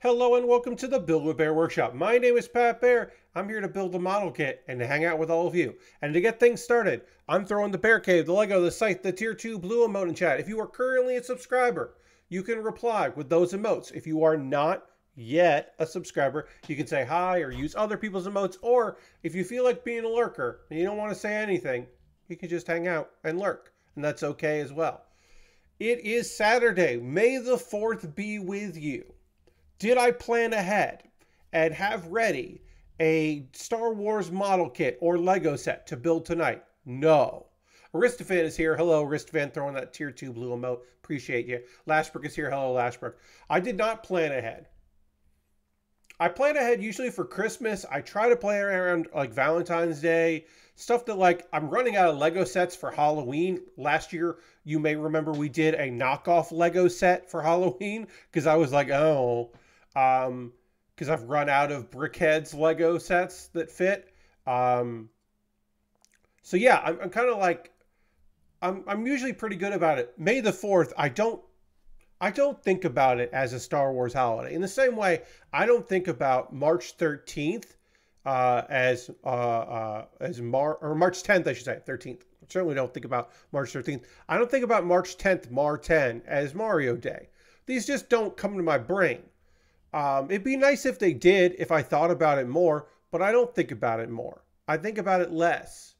Hello and welcome to the Build with Baer Workshop. My name is Pat Baer. I'm here to build a model kit and to hang out with all of you. And to get things started, I'm throwing the Bear Cave, the Lego, the site, the Tier 2 Blue emote in chat. If you are currently a subscriber, you can reply with those emotes. If you are not yet a subscriber, you can say hi or use other people's emotes. Or if you feel like being a lurker and you don't want to say anything, you can just hang out and lurk. And that's okay as well. It is Saturday. May the 4th be with you. Did I plan ahead and have ready a Star Wars model kit or Lego set to build tonight? No. Aristophan is here. Hello, Aristophan, throwing that tier 2 blue emote. Appreciate you. Lashbrook is here. Hello, Lashbrook. I did not plan ahead. I plan ahead usually for Christmas. I try to plan around like Valentine's Day, stuff that like I'm running out of Lego sets for Halloween. Last year, you may remember we did a knockoff Lego set for Halloween because I was like, oh, um, because I've run out of BrickHeadz Lego sets that fit. Um, so yeah, I'm, I'm kind of like, I'm I'm usually pretty good about it. May the fourth, I don't I don't think about it as a Star Wars holiday. In the same way, I don't think about March 13th uh, as uh, uh, as Mar or March 10th, I should say, 13th. I certainly don't think about March 13th. I don't think about March 10th, Mar 10 as Mario Day. These just don't come to my brain. Um, it'd be nice if they did, if I thought about it more, but I don't think about it more. I think about it less,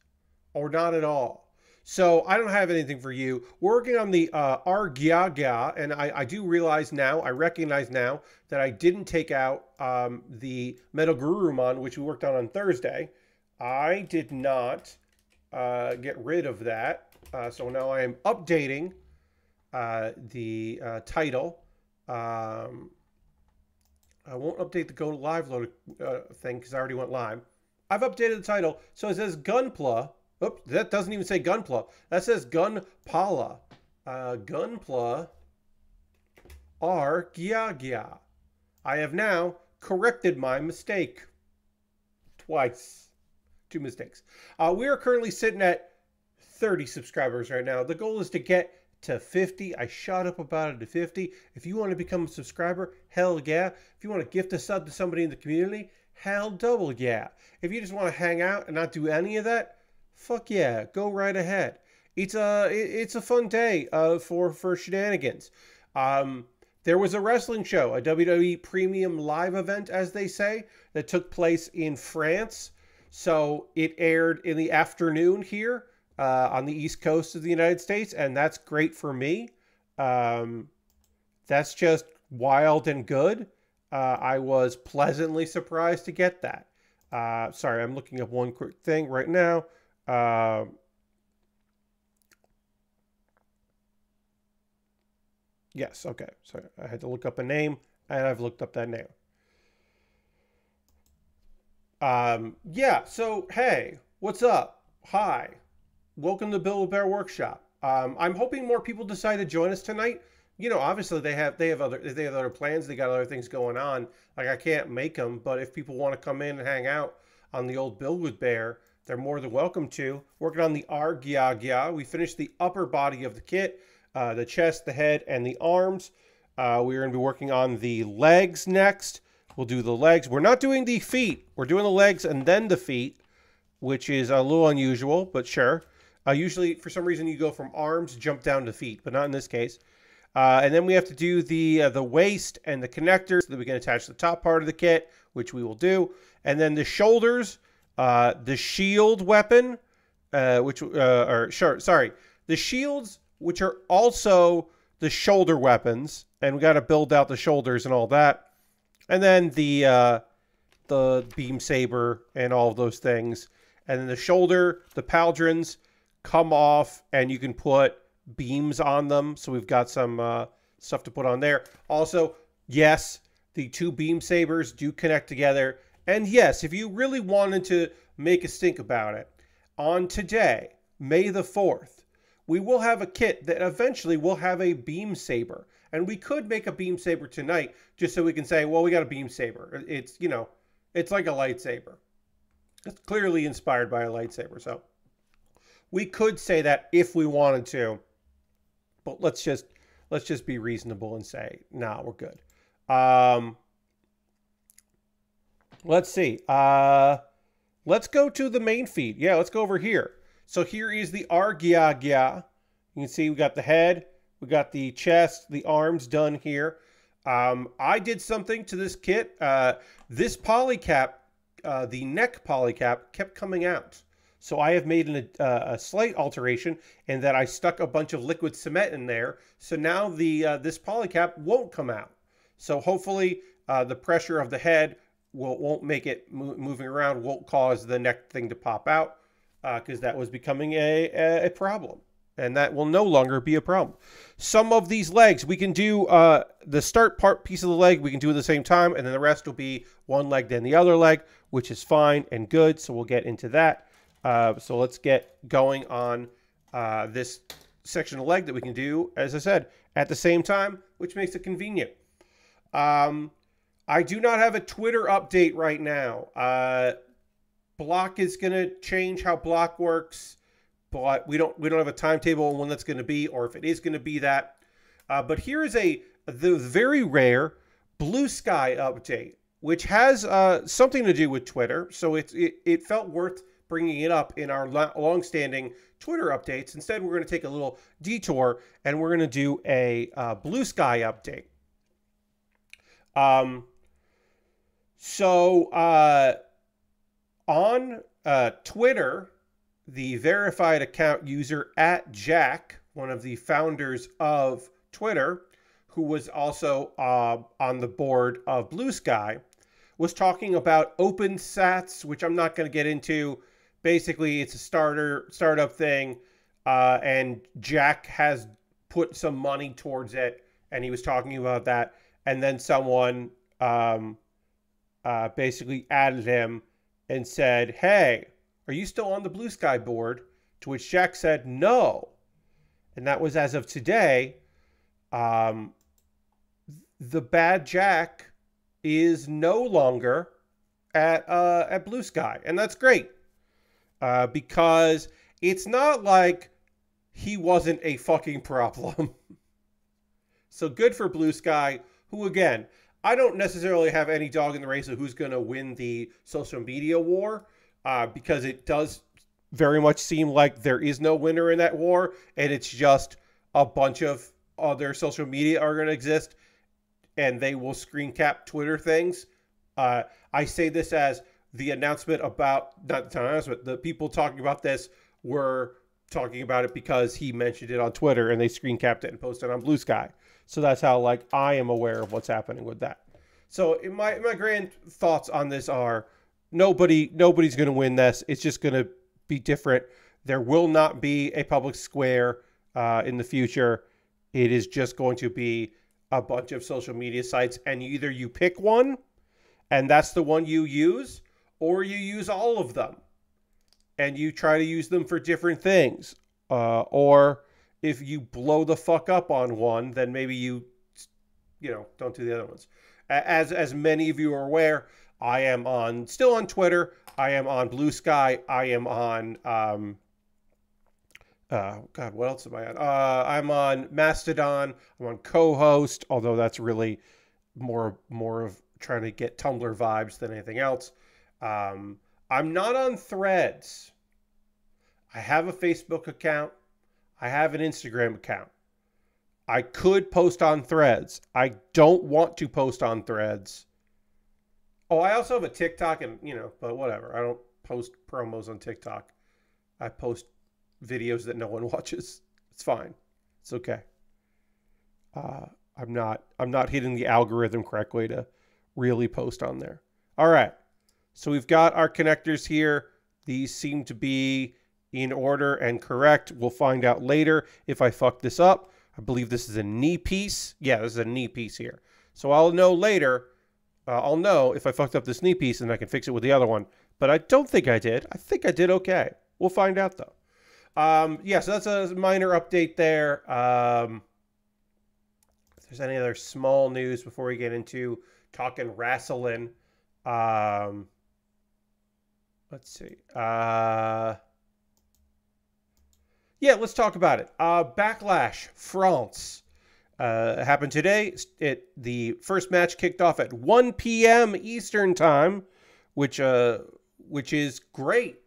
or not at all. So I don't have anything for you. Working on the uh, R-GyaGya, and I, I, do realize now, I recognize now that I didn't take out um, the Metal Garurumon, which we worked on on Thursday. I did not uh, get rid of that. Uh, so now I am updating uh, the uh, title. Um, I won't update the go live load uh, thing because I already went live. I've updated the title. So it says Gunpla Oops, that doesn't even say Gunpla. That says Gunpala. Uh, Gunpla R Gya I have now corrected my mistake. Twice. Two mistakes. Uh, we are currently sitting at 30 subscribers right now. The goal is to get to 50. I shot up about it to 50. If you want to become a subscriber, hell yeah. If you want to gift a sub to somebody in the community, hell double yeah. If you just want to hang out and not do any of that, fuck yeah, go right ahead. It's a it's a fun day uh, for for shenanigans. Um, there was a wrestling show, a WWE Premium Live event, as they say, that took place in France. So it aired in the afternoon here uh, on the East Coast of the United States, and that's great for me. Um, that's just wild and good. Uh, I was pleasantly surprised to get that. Uh, sorry, I'm looking up one quick thing right now. Uh, yes, okay. So I had to look up a name, and I've looked up that name. Um, yeah, so hey, what's up? Hi, welcome to Build Baer Workshop. Um, I'm hoping more people decide to join us tonight. You know, obviously they have they have other they have other plans. They got other things going on. Like I can't make them, but if people want to come in and hang out on the old Build with Baer, they're more than welcome to. Working on the R-GyaGya, we finished the upper body of the kit, uh, the chest, the head, and the arms. Uh, we're going to be working on the legs next. We'll do the legs. We're not doing the feet. We're doing the legs and then the feet, which is a little unusual, but sure. Uh, usually, for some reason, you go from arms, jump down to feet, but not in this case. Uh, and then we have to do the uh, the waist and the connectors so that we can attach the top part of the kit, which we will do. And then the shoulders, uh, the shield weapon, uh, which uh, or sure, sorry, the shields, which are also the shoulder weapons, and we got to build out the shoulders and all that, and then the the beam saber and all of those things, and then the shoulder, the pauldrons come off, and you can put beams on them. So we've got some uh, stuff to put on there. Also, yes, the two beam sabers do connect together and yes, if you really wanted to make a stink about it, on today, May the 4th, we will have a kit that eventually will have a beam saber. And we could make a beam saber tonight just so we can say, well, we got a beam saber. It's, you know, it's like a lightsaber. It's clearly inspired by a lightsaber. So we could say that if we wanted to, but let's just let's just be reasonable and say, nah, we're good. Um, let's see. Uh, let's go to the main feed. Yeah, let's go over here. So here is the R-GyaGya. You can see we got the head, we got the chest, the arms done here. Um, I did something to this kit. Uh, this polycap, uh, the neck polycap, kept coming out. So I have made an, uh, a slight alteration in that I stuck a bunch of liquid cement in there. So now the uh, this polycap won't come out. So hopefully uh, the pressure of the head will, won't make it mo moving around, won't cause the neck thing to pop out because uh, that was becoming a, a, a, problem. And that will no longer be a problem. Some of these legs, we can do uh, the start part piece of the leg, we can do at the same time, and then the rest will be one leg, then the other leg, which is fine and good. So we'll get into that. Uh, so let's get going on uh, this section of leg that we can do, as I said, at the same time, which makes it convenient. Um, I do not have a Twitter update right now. Uh, Block is going to change how Block works, but we don't we don't have a timetable on when that's going to be, or if it is going to be that. Uh, but here is a the very rare Blue Sky update, which has uh, something to do with Twitter. So it, it it felt worth bringing it up in our long-standing Twitter updates. Instead, we're going to take a little detour and we're going to do a uh, Blue Sky update. Um, so uh, on uh, Twitter, the verified account user at Jack, one of the founders of Twitter, who was also uh, on the board of Blue Sky, was talking about Open OpenSats, which I'm not going to get into. Basically, it's a starter startup thing, uh, and Jack has put some money towards it, and he was talking about that and then someone um, uh, basically added him and said, "Hey, are you still on the Blue Sky board?" To which Jack said, "No," and that was as of today. Um, the bad Jack is no longer at uh, at Blue Sky, and that's great uh, because it's not like he wasn't a fucking problem. so good for Blue Sky who again, I don't necessarily have any dog in the race of who's going to win the social media war uh, because it does very much seem like there is no winner in that war and it's just a bunch of other social media are going to exist and they will screen cap Twitter things. Uh, I say this as the announcement about, not the announcement, the people talking about this were talking about it because he mentioned it on Twitter and they screen capped it and posted it on Blue Sky. So that's how like I am aware of what's happening with that. So my my grand thoughts on this are nobody nobody's going to win this. It's just going to be different. There will not be a public square uh, in the future. It is just going to be a bunch of social media sites, and either you pick one, and that's the one you use, or you use all of them, and you try to use them for different things, uh, or if you blow the fuck up on one, then maybe you, you know, don't do the other ones. As as many of you are aware, I am on still on Twitter. I am on Blue Sky. I am on um, uh, God, what else am I on? Uh, I'm on Mastodon. I'm on Cohost, although that's really more more of trying to get Tumblr vibes than anything else. Um, I'm not on Threads. I have a Facebook account. I have an Instagram account. I could post on threads. I don't want to post on threads. Oh, I also have a TikTok and, you know, but whatever. I don't post promos on TikTok. I post videos that no one watches. It's fine. It's okay. Uh, I'm not I'm not hitting the algorithm correctly to really post on there. All right. So we've got our connectors here. These seem to be in order and correct. We'll find out later if I fuck this up. I believe this is a knee piece. Yeah, this is a knee piece here. So I'll know later. Uh, I'll know if I fucked up this knee piece and I can fix it with the other one. But I don't think I did. I think I did okay. We'll find out though. Um, yeah, so that's a minor update there. Um, if there's any other small news before we get into talking wrestling, um, let's see. Uh, yeah, let's talk about it. Uh, Backlash France uh, happened today. It the first match kicked off at 1 p.m. Eastern time. which uh which is great.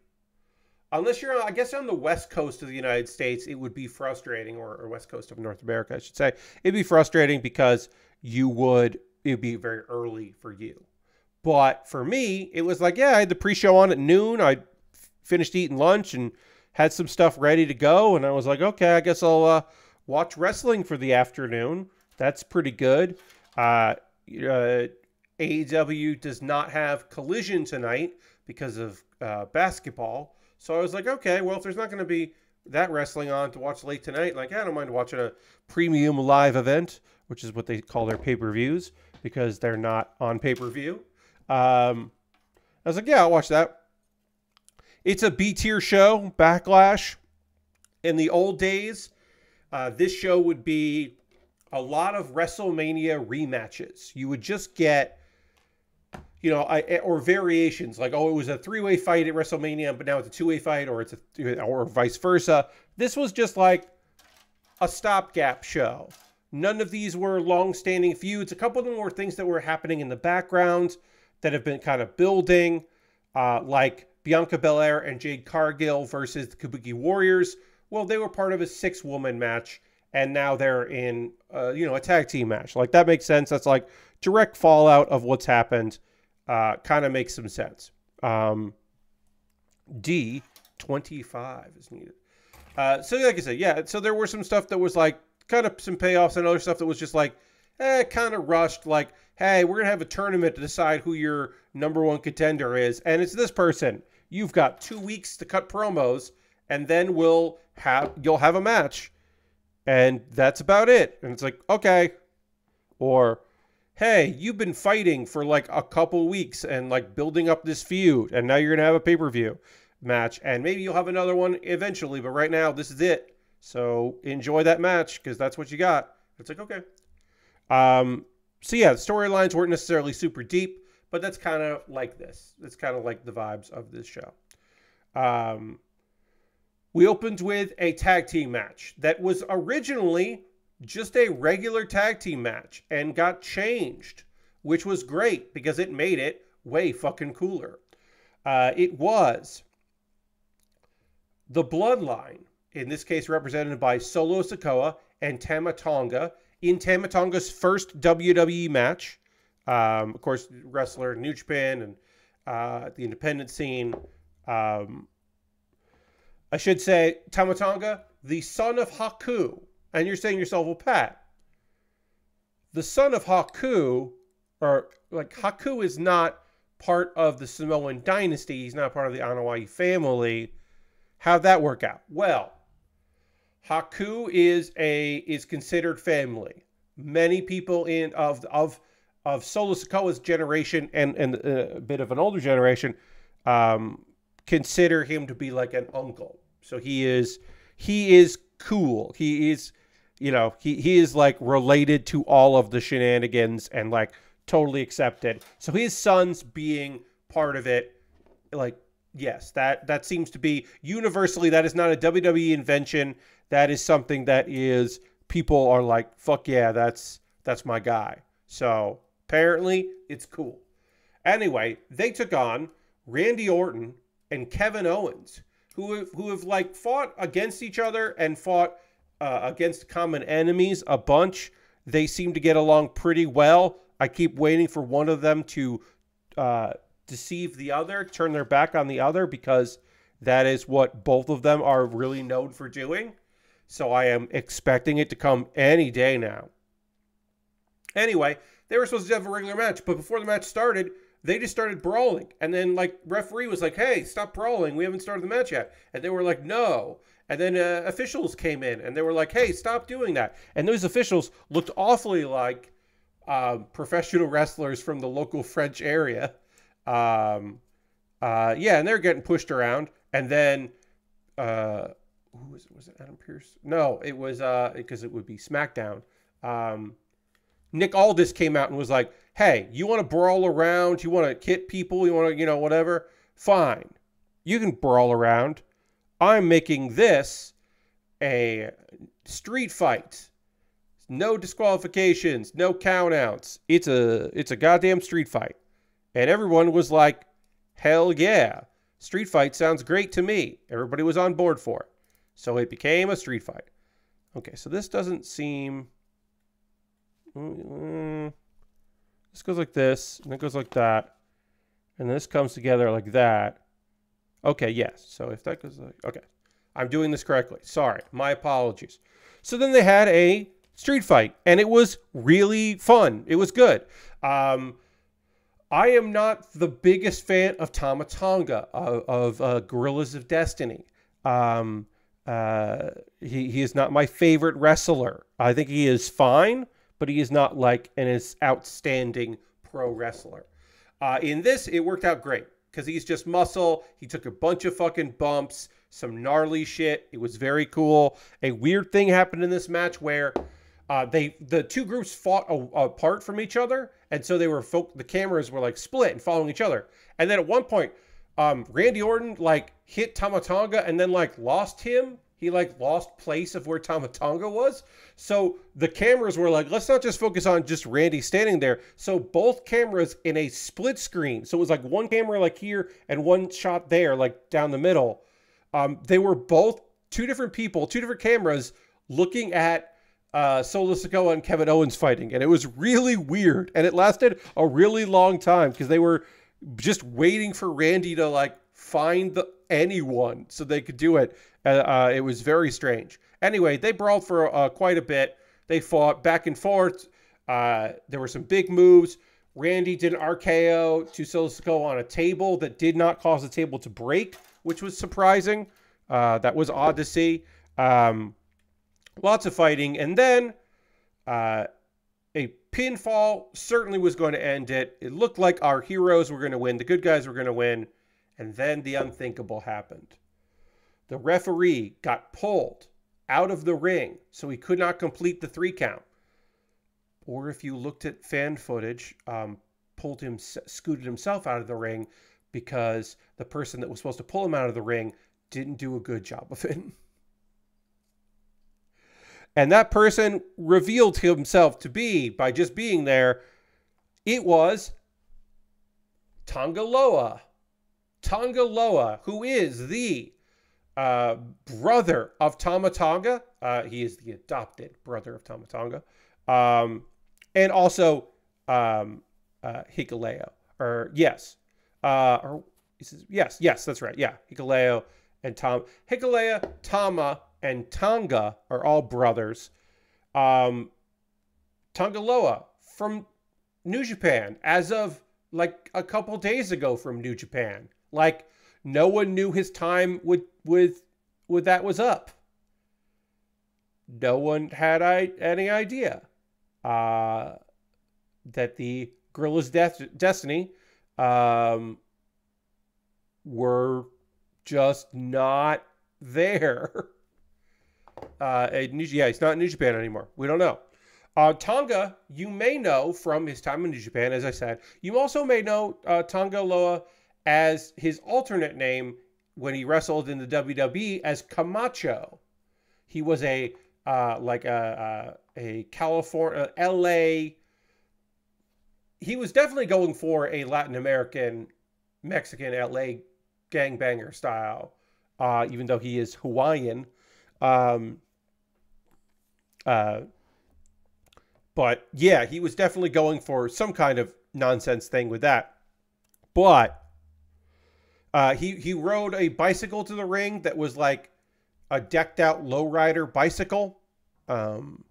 Unless you're, I guess, on the west coast of the United States, it would be frustrating, or, or west coast of North America, I should say. It'd be frustrating because you would, it'd be very early for you. But for me, it was like, yeah, I had the pre-show on at noon. I finished eating lunch and had some stuff ready to go, and I was like, okay, I guess I'll uh, watch wrestling for the afternoon. That's pretty good. Uh, uh, AEW does not have Collision tonight because of uh, basketball. So I was like, okay, well, if there's not going to be that wrestling on to watch late tonight, like, I don't mind watching a premium live event, which is what they call their pay per views because they're not on pay per view. Um, I was like, yeah, I'll watch that. It's a B tier show, Backlash. In the old days, uh, this show would be a lot of WrestleMania rematches. You would just get, you know, I, eh, or variations like, oh, it was a three-way fight at WrestleMania, but now it's a two-way fight, or it's a, or vice versa. This was just like a stopgap show. None of these were long-standing feuds. A couple of them were things that were happening in the background that have been kind of building, uh, like Bianca Belair and Jade Cargill versus the Kabuki Warriors. Well, they were part of a six-woman match and now they're in uh, you know a tag team match. Like that makes sense. That's like direct fallout of what's happened. Uh, kind of makes some sense. Um, D twenty five is needed. Uh, so like I said, yeah. So there were some stuff that was like kind of some payoffs and other stuff that was just like eh, kind of rushed. Like, hey, we're gonna have a tournament to decide who your number one contender is, and it's this person. You've got two weeks to cut promos, and then we'll have you'll have a match and that's about it. And it's like, okay. Or, hey, you've been fighting for like a couple weeks and like building up this feud, and now you're gonna have a pay per view match, and maybe you'll have another one eventually, but right now this is it. So enjoy that match because that's what you got. It's like okay. Um, so yeah, the storylines weren't necessarily super deep, but that's kind of like this. It's kind of like the vibes of this show. Um, we opened with a tag team match that was originally just a regular tag team match and got changed, which was great because it made it way fucking cooler. Uh, it was the Bloodline, in this case represented by Solo Sikoa and Tama Tonga, in Tama Tonga's first WWE match. Um, of course, wrestler New Japan and uh, the independent scene. Um, I should say Tama Tonga, the son of Haku. And you're saying yourself, well, Pat, the son of Haku, or like Haku is not part of the Samoan dynasty. He's not part of the Anoa'i family. How'd that work out? Well, Haku is a is considered family. Many people in of of of Solo Sikoa's generation and and a bit of an older generation um, consider him to be like an uncle. So he is he is cool. He is you know, he he is like related to all of the shenanigans and like totally accepted. So his sons being part of it like yes, that that seems to be universally that is not a WWE invention. That is something that is people are like fuck yeah, that's that's my guy. So apparently it's cool. Anyway, they took on Randy Orton and Kevin Owens who have, who have like fought against each other and fought uh, against common enemies a bunch. They seem to get along pretty well. I keep waiting for one of them to uh, deceive the other, turn their back on the other, because that is what both of them are really known for doing. So I am expecting it to come any day now. Anyway, they were supposed to have a regular match, but before the match started, they just started brawling. And then like referee was like, "Hey, stop brawling. We haven't started the match yet." And they were like, "No." And then uh, officials came in and they were like, "Hey, stop doing that." And those officials looked awfully like um, professional wrestlers from the local French area. Um, uh, yeah, and they're getting pushed around. And then uh, who was it? Was it Adam Pearce? No, it was uh, because it would be SmackDown. Um, Nick Aldis came out and was like, hey, you want to brawl around, you want to hit people, you want to, you know, whatever, fine. You can brawl around. I'm making this a street fight. No disqualifications, no countouts. It's a it's a goddamn street fight. And everyone was like, Hell yeah. Street fight sounds great to me. Everybody was on board for it. So it became a street fight. Okay, so this doesn't seem. This goes like this, and it goes like that. And this comes together like that. Okay, yes. So if that goes like. Okay. I'm doing this correctly. Sorry. My apologies. So then they had a street fight, and it was really fun. It was good. Um, I am not the biggest fan of Tama Tonga of, of uh, Guerrillas of Destiny. Um, uh, he, he is not my favorite wrestler. I think he is fine, but he is not like an outstanding pro wrestler. Uh, in this, it worked out great because he's just muscle. He took a bunch of fucking bumps, some gnarly shit. It was very cool. A weird thing happened in this match where uh, they the two groups fought a, apart from each other, and so they were folk. The cameras were like split and following each other. And then at one point, um, Randy Orton like hit Tama Tonga and then like lost him. He like lost place of where Tama Tonga was. So the cameras were like, let's not just focus on just Randy standing there. So both cameras in a split screen. So it was like one camera like here and one shot there, like down the middle. Um, they were both two different people, two different cameras looking at uh, Solo Sikoa and Kevin Owens fighting, and it was really weird, and it lasted a really long time because they were just waiting for Randy to like find the anyone so they could do it. Uh, uh, it was very strange. Anyway, they brawled for uh, quite a bit. They fought back and forth. Uh, there were some big moves. Randy did an RKO to Sikoa on a table that did not cause the table to break, which was surprising. Uh, that was odd to see. Um, lots of fighting, and then uh, a pinfall certainly was going to end it. It looked like our heroes were going to win, the good guys were going to win, and then the unthinkable happened. The referee got pulled out of the ring, so he could not complete the three count. Or if you looked at fan footage, um, pulled him, scooted himself out of the ring because the person that was supposed to pull him out of the ring didn't do a good job of it. And that person revealed himself to be, by just being there, it was Tanga Loa tongaloa who is the uh, brother of Tama Tonga. Uh, he is the adopted brother of Tama Tonga. Um, and also um, uh, Hikuleo. Or, yes. Uh, or, yes, yes, that's right. Yeah, Hikuleo and Tom. Hikuleo, Tama, and Tonga are all brothers. Um, Loa from New Japan, as of like a couple days ago from New Japan. Like no one knew his time with with with that was up. No one had I, any idea uh, that the Guerrillas Death, Destiny um, were just not there. Uh, New, yeah, he's not in New Japan anymore. We don't know. Uh, Tonga, you may know from his time in New Japan, as I said. You also may know uh, Tanga Loa as his alternate name when he wrestled in the WWE as Camacho. He was a uh, like a, a, a California, LA. He was definitely going for a Latin American, Mexican LA gangbanger style, uh, even though he is Hawaiian. Um, uh, but yeah, he was definitely going for some kind of nonsense thing with that. But uh, he he rode a bicycle to the ring that was like a decked out lowrider bicycle. Um,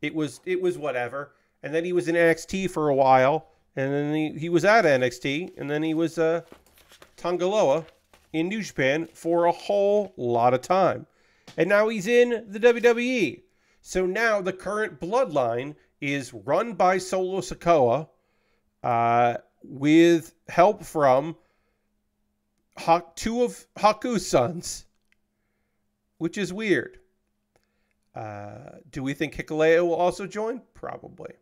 it was it was whatever. And then he was in NXT for a while, and then he, he was at NXT, and then he was uh, Tanga Loa in New Japan for a whole lot of time. And now he's in the WWE. So now the current bloodline is run by Solo Sikoa uh, with help from two of Haku's sons, which is weird. Uh, do we think Hikuleo will also join? Probably.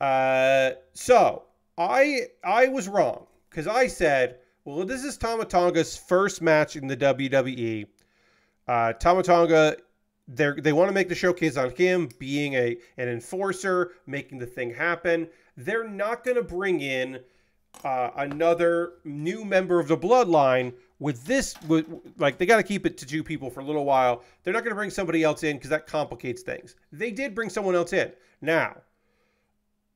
Uh, so I I was wrong because I said, well, this is Tama Tonga's first match in the WWE. Uh, Tama Tonga they they want to make the showcase on him being a an enforcer, making the thing happen. They're not going to bring in uh, another new member of the bloodline with this with, like they got to keep it to two people for a little while. They're not going to bring somebody else in because that complicates things. They did bring someone else in. Now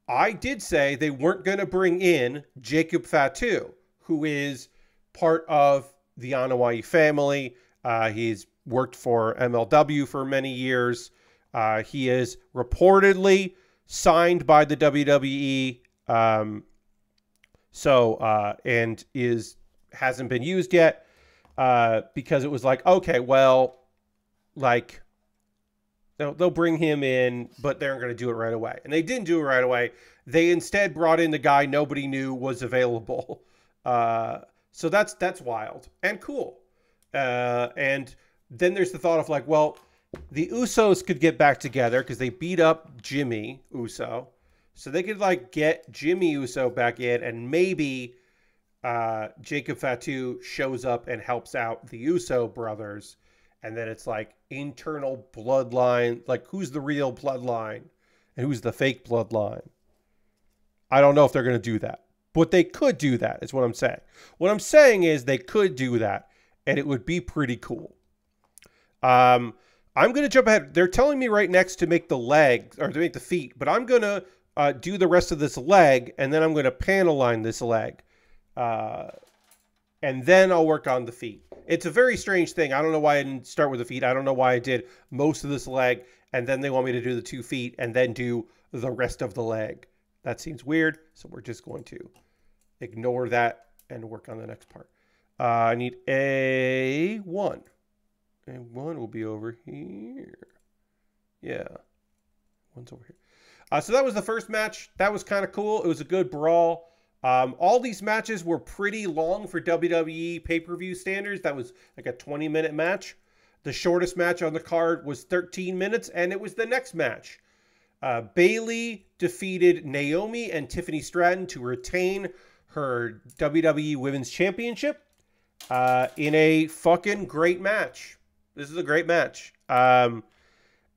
i did say they weren't going to bring in jacob fatu who is part of the Anoa'i family. Uh, he's worked for mlw for many years uh, he is reportedly signed by the wwe um, so uh, and is hasn't been used yet uh, because it was like okay, well, like they'll, they'll bring him in, but they're going to do it right away, and they didn't do it right away. They instead brought in the guy nobody knew was available. Uh, so that's that's wild and cool. Uh, and then there's the thought of like, well, the Usos could get back together because they beat up Jimmy Uso. So they could like get Jimmy Uso back in, and maybe uh, Jacob Fatu shows up and helps out the Uso brothers, and then it's like internal bloodline, like who's the real bloodline and who's the fake bloodline. I don't know if they're going to do that, but they could do that. Is what I'm saying. What I'm saying is they could do that, and it would be pretty cool. Um, I'm going to jump ahead. They're telling me right next to make the legs or to make the feet, but I'm going to uh, do the rest of this leg, and then I'm going to panel line this leg. Uh, and then I'll work on the feet. It's a very strange thing. I don't know why I didn't start with the feet. I don't know why I did most of this leg, and then they want me to do the two feet, and then do the rest of the leg. That seems weird, so we're just going to ignore that and work on the next part. Uh, I need a one. And one will be over here. Yeah. One's over here. Uh, so that was the first match. That was kind of cool. It was a good brawl. Um, all these matches were pretty long for WWE pay per view standards. That was like a 20 minute match. The shortest match on the card was 13 minutes, and it was the next match. Uh, Bayley defeated Naomi and Tiffany Stratton to retain her WWE Women's Championship uh, in a fucking great match. This is a great match. Um,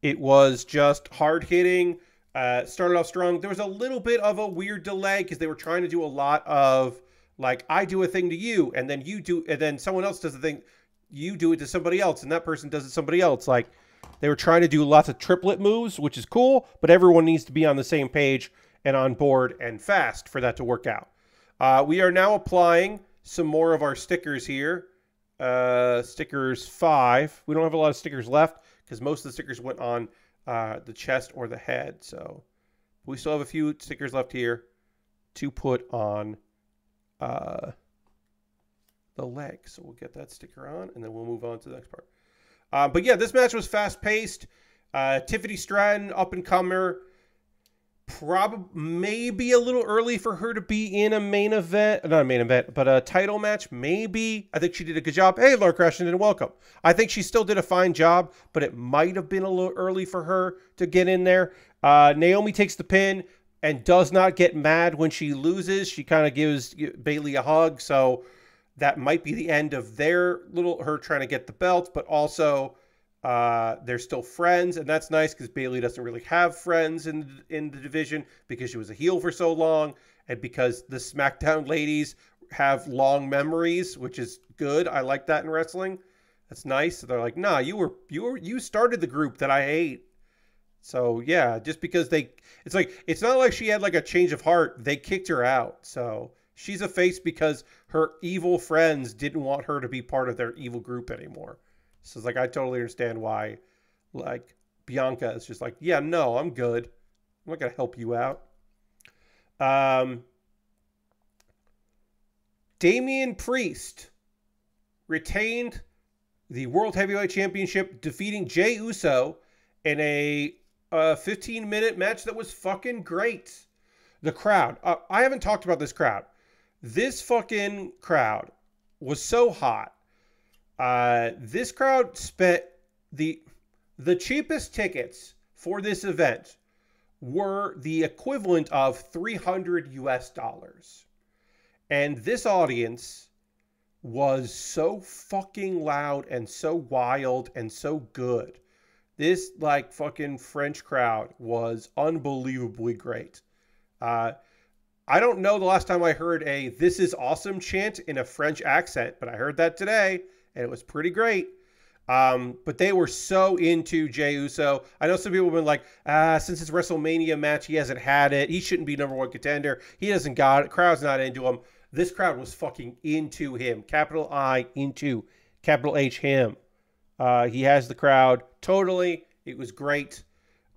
it was just hard hitting. Uh, started off strong. There was a little bit of a weird delay because they were trying to do a lot of like I do a thing to you, and then you do, and then someone else does a thing. You do it to somebody else, and that person does it to somebody else. Like they were trying to do lots of triplet moves, which is cool, but everyone needs to be on the same page and on board and fast for that to work out. Uh, we are now applying some more of our stickers here. Uh, stickers five. We don't have a lot of stickers left because most of the stickers went on uh, the chest or the head. So we still have a few stickers left here to put on uh, the leg. So we'll get that sticker on and then we'll move on to the next part. Uh, but yeah, this match was fast paced. Uh, Tiffany Stratton, up and comer, probably maybe a little early for her to be in a main event, not a main event, but a title match. Maybe I think she did a good job. Hey, Laura Crashington, welcome. I think she still did a fine job, but it might have been a little early for her to get in there. Uh, Naomi takes the pin and does not get mad when she loses. She kind of gives Bayley a hug, so that might be the end of their little her trying to get the belt, but also uh, they're still friends, and that's nice because Bayley doesn't really have friends in in the division because she was a heel for so long, and because the SmackDown ladies have long memories, which is good. I like that in wrestling. That's nice. They're like, nah, you were you were you started the group that I hate. So yeah, just because they, it's like it's not like she had like a change of heart. They kicked her out. So she's a face because her evil friends didn't want her to be part of their evil group anymore. So it's like I totally understand why, like Bianca is just like, yeah, no, I'm good. I'm not gonna help you out. Um, Damian Priest retained the World Heavyweight Championship, defeating Jey Uso in a, a 15 minute match that was fucking great. The crowd, uh, I haven't talked about this crowd. This fucking crowd was so hot uh, this crowd spent the the cheapest tickets for this event were the equivalent of 300 US dollars. And this audience was so fucking loud and so wild and so good. This like fucking French crowd was unbelievably great. Uh, I don't know the last time I heard a "This is awesome" chant in a French accent, but I heard that today, and it was pretty great. Um, but they were so into Jey Uso. I know some people have been like, ah, since his WrestleMania match, he hasn't had it. He shouldn't be number one contender. He doesn't got it. Crowd's not into him. This crowd was fucking into him. Capital I into capital H him. Uh, he has the crowd totally. It was great.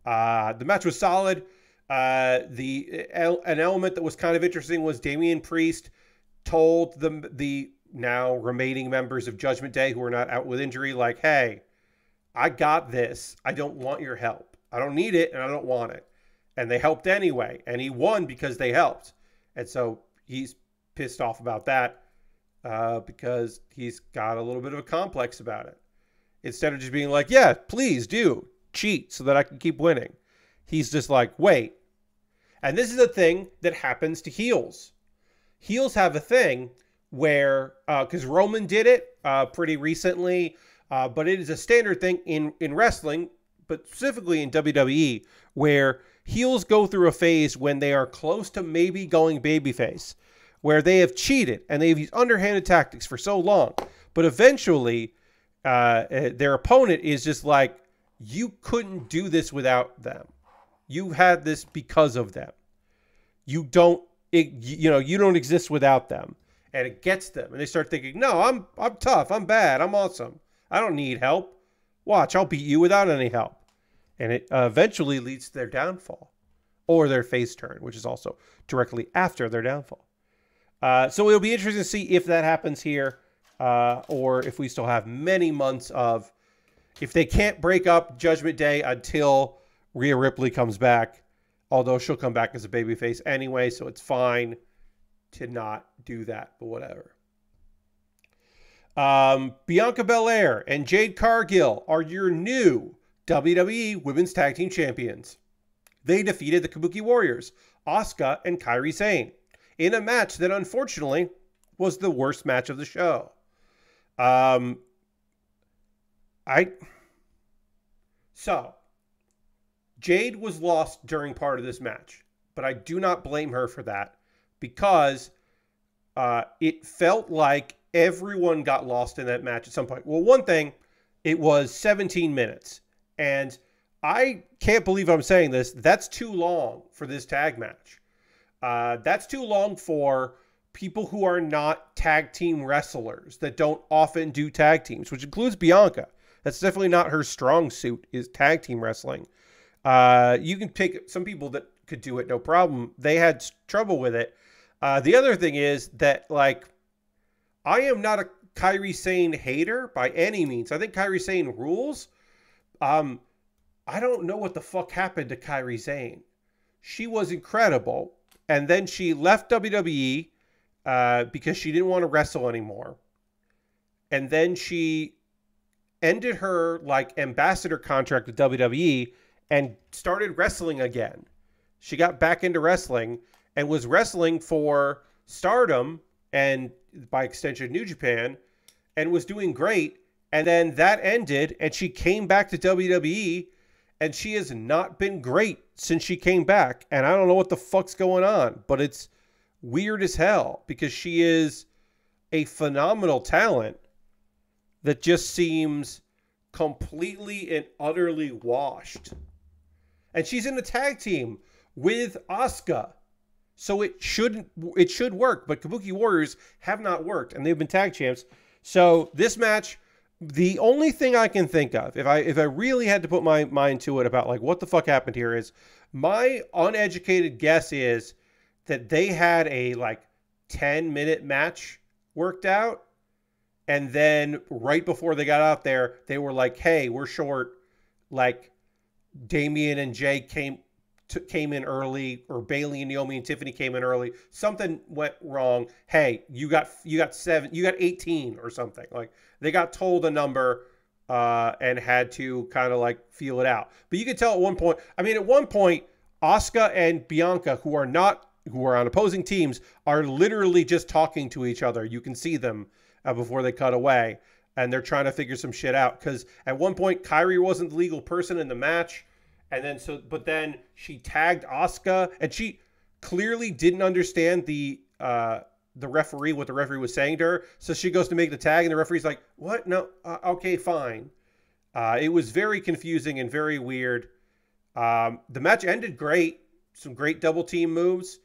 Uh, the match was solid. Uh, the an element that was kind of interesting was Damian Priest told the the now remaining members of Judgment Day who are not out with injury, like, hey, I got this. I don't want your help. I don't need it and I don't want it. And they helped anyway. And he won because they helped. And so he's pissed off about that uh, because he's got a little bit of a complex about it. Instead of just being like, yeah, please do cheat so that I can keep winning, he's just like, wait. And this is a thing that happens to heels. Heels have a thing where because uh, Roman did it uh, pretty recently, uh, but it is a standard thing in in wrestling, but specifically in WWE, where heels go through a phase when they are close to maybe going babyface, where they have cheated and they've used underhanded tactics for so long, but eventually uh, eh, their opponent is just like, you couldn't do this without them. You had this because of them. You don't, it, you know, you don't exist without them and it gets them. And they start thinking no i'm i'm tough. I'm bad. I'm awesome. I don't need help. Watch i'll beat you without any help. And it uh, eventually leads to their downfall or their face turn which is also directly after their downfall. Uh, so it'll be interesting to see if that happens here uh, or if we still have many months of if they can't break up judgment day until Rhea Ripley comes back although she'll come back as a babyface anyway so it's fine to not do that, but whatever. Um, Bianca Belair and Jade Cargill are your new WWE Women's Tag Team Champions. They defeated the Kabuki Warriors, Asuka and Kairi Sane, in a match that unfortunately was the worst match of the show. Um, I so Jade was lost during part of this match, but I do not blame her for that because uh, it felt like everyone got lost in that match at some point. Well, one thing, it was 17 minutes. And I can't believe I'm saying this. That's too long for this tag match. Uh, that's too long for people who are not tag team wrestlers that don't often do tag teams, which includes Bianca. That's definitely not her strong suit is tag team wrestling. Uh, you can pick some people that could do it no problem. They had trouble with it. Uh, the other thing is that, like, I am not a Kairi Sane hater by any means. I think Kairi Sane rules. Um, I don't know what the fuck happened to Kairi Sane. She was incredible, and then she left WWE uh, because she didn't want to wrestle anymore. And then she ended her like ambassador contract with WWE and started wrestling again. She got back into wrestling and was wrestling for Stardom and by extension New Japan and was doing great. And then that ended and she came back to WWE and she has not been great since she came back. And I don't know what the fuck's going on, but it's weird as hell because she is a phenomenal talent that just seems completely and utterly washed. And she's in a tag team with Asuka so it should it should work, but Kabuki Warriors have not worked, and they've been tag champs. So this match, the only thing I can think of, if I if I really had to put my mind to it about like what the fuck happened here, is my uneducated guess is that they had a like 10 minute match worked out. And then right before they got out there, they were like, hey, we're short. Like Damian and Jey came came in early, or Bayley and Naomi and Tiffany came in early. Something went wrong. Hey, you got you got seven, you got eighteen or something. Like they got told a number uh, and had to kind of like feel it out. But you could tell at one point. I mean, at one point, Asuka and Bianca, who are not who are on opposing teams, are literally just talking to each other. You can see them uh, before they cut away. And they're trying to figure some shit out because at one point Kairi wasn't the legal person in the match and then so but then she tagged Asuka and she clearly didn't understand the uh, the referee what the referee was saying to her. So she goes to make the tag, and the referee's like, "What? No, uh, okay, fine." Uh, it was very confusing and very weird. Um, the match ended great. Some great double team moves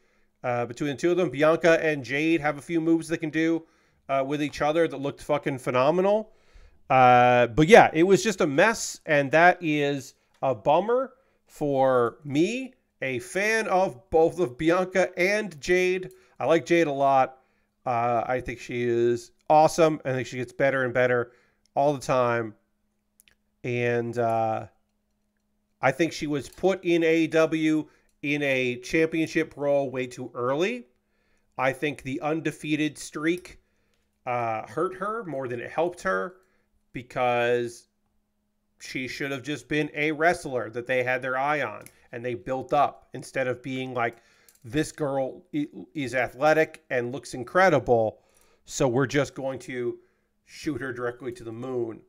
uh, between the two of them. Bianca and Jade have a few moves they can do uh, with each other that looked fucking phenomenal. Uh, but yeah, it was just a mess, and that is a bummer for me, a fan of both of Bianca and Jade. I like Jade a lot. Uh, I think she is awesome. I think she gets better and better all the time. And uh, I think she was put in AEW in a championship role way too early. I think the undefeated streak uh, hurt her more than it helped her because she should have just been a wrestler that they had their eye on and they built up instead of being like this girl is athletic and looks incredible so we're just going to shoot her directly to the moon.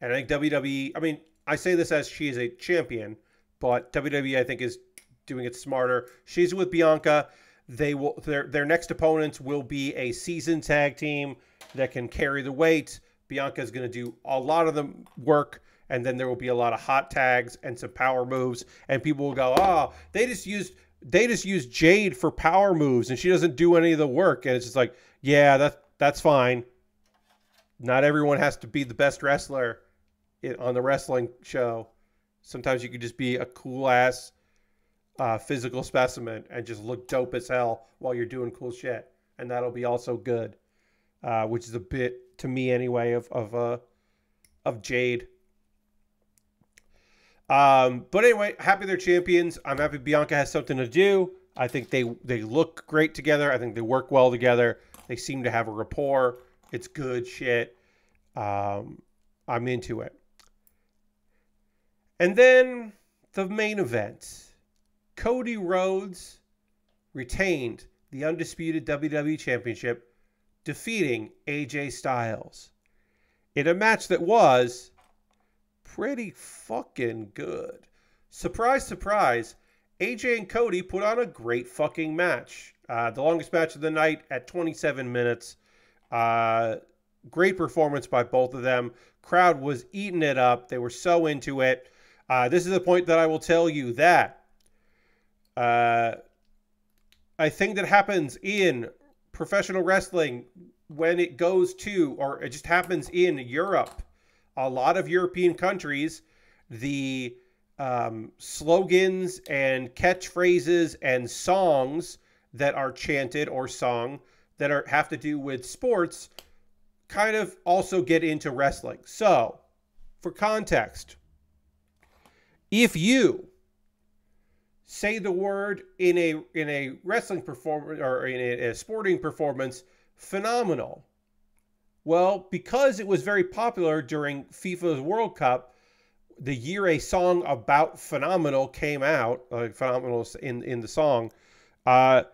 And i think wwe i mean i say this as she is a champion but wwe i think is doing it smarter. She's with bianca. They will their their next opponents will be a season tag team that can carry the weight. Bianca is going to do a lot of the work and then there will be a lot of hot tags and some power moves, and people will go, "Oh, they just used they just used Jade for power moves, and she doesn't do any of the work." And it's just like, yeah, that's that's fine. Not everyone has to be the best wrestler on the wrestling show. Sometimes you can just be a cool ass uh, physical specimen and just look dope as hell while you're doing cool shit, and that'll be also good. Uh, which is a bit to me anyway of of uh, of Jade. Um, but anyway, happy they're champions. I'm happy Bianca has something to do. I think they they look great together. I think they work well together. They seem to have a rapport. It's good shit. Um, I'm into it. And then the main event. Cody Rhodes retained the undisputed WWE Championship, defeating AJ Styles in a match that was pretty fucking good. Surprise, surprise, AJ and Cody put on a great fucking match. Uh, the longest match of the night at 27 minutes. Uh, great performance by both of them. Crowd was eating it up. They were so into it. Uh, this is the point that I will tell you that uh, I think that happens in professional wrestling when it goes to, or it just happens in Europe a lot of European countries, the um, slogans and catchphrases and songs that are chanted or sung that are have to do with sports kind of also get into wrestling. So, for context, if you say the word in a in a wrestling performance or in a, a sporting performance, phenomenal well, because it was very popular during FIFA's World Cup, the year a song about phenomenal came out, like phenomenal in in the song, uh,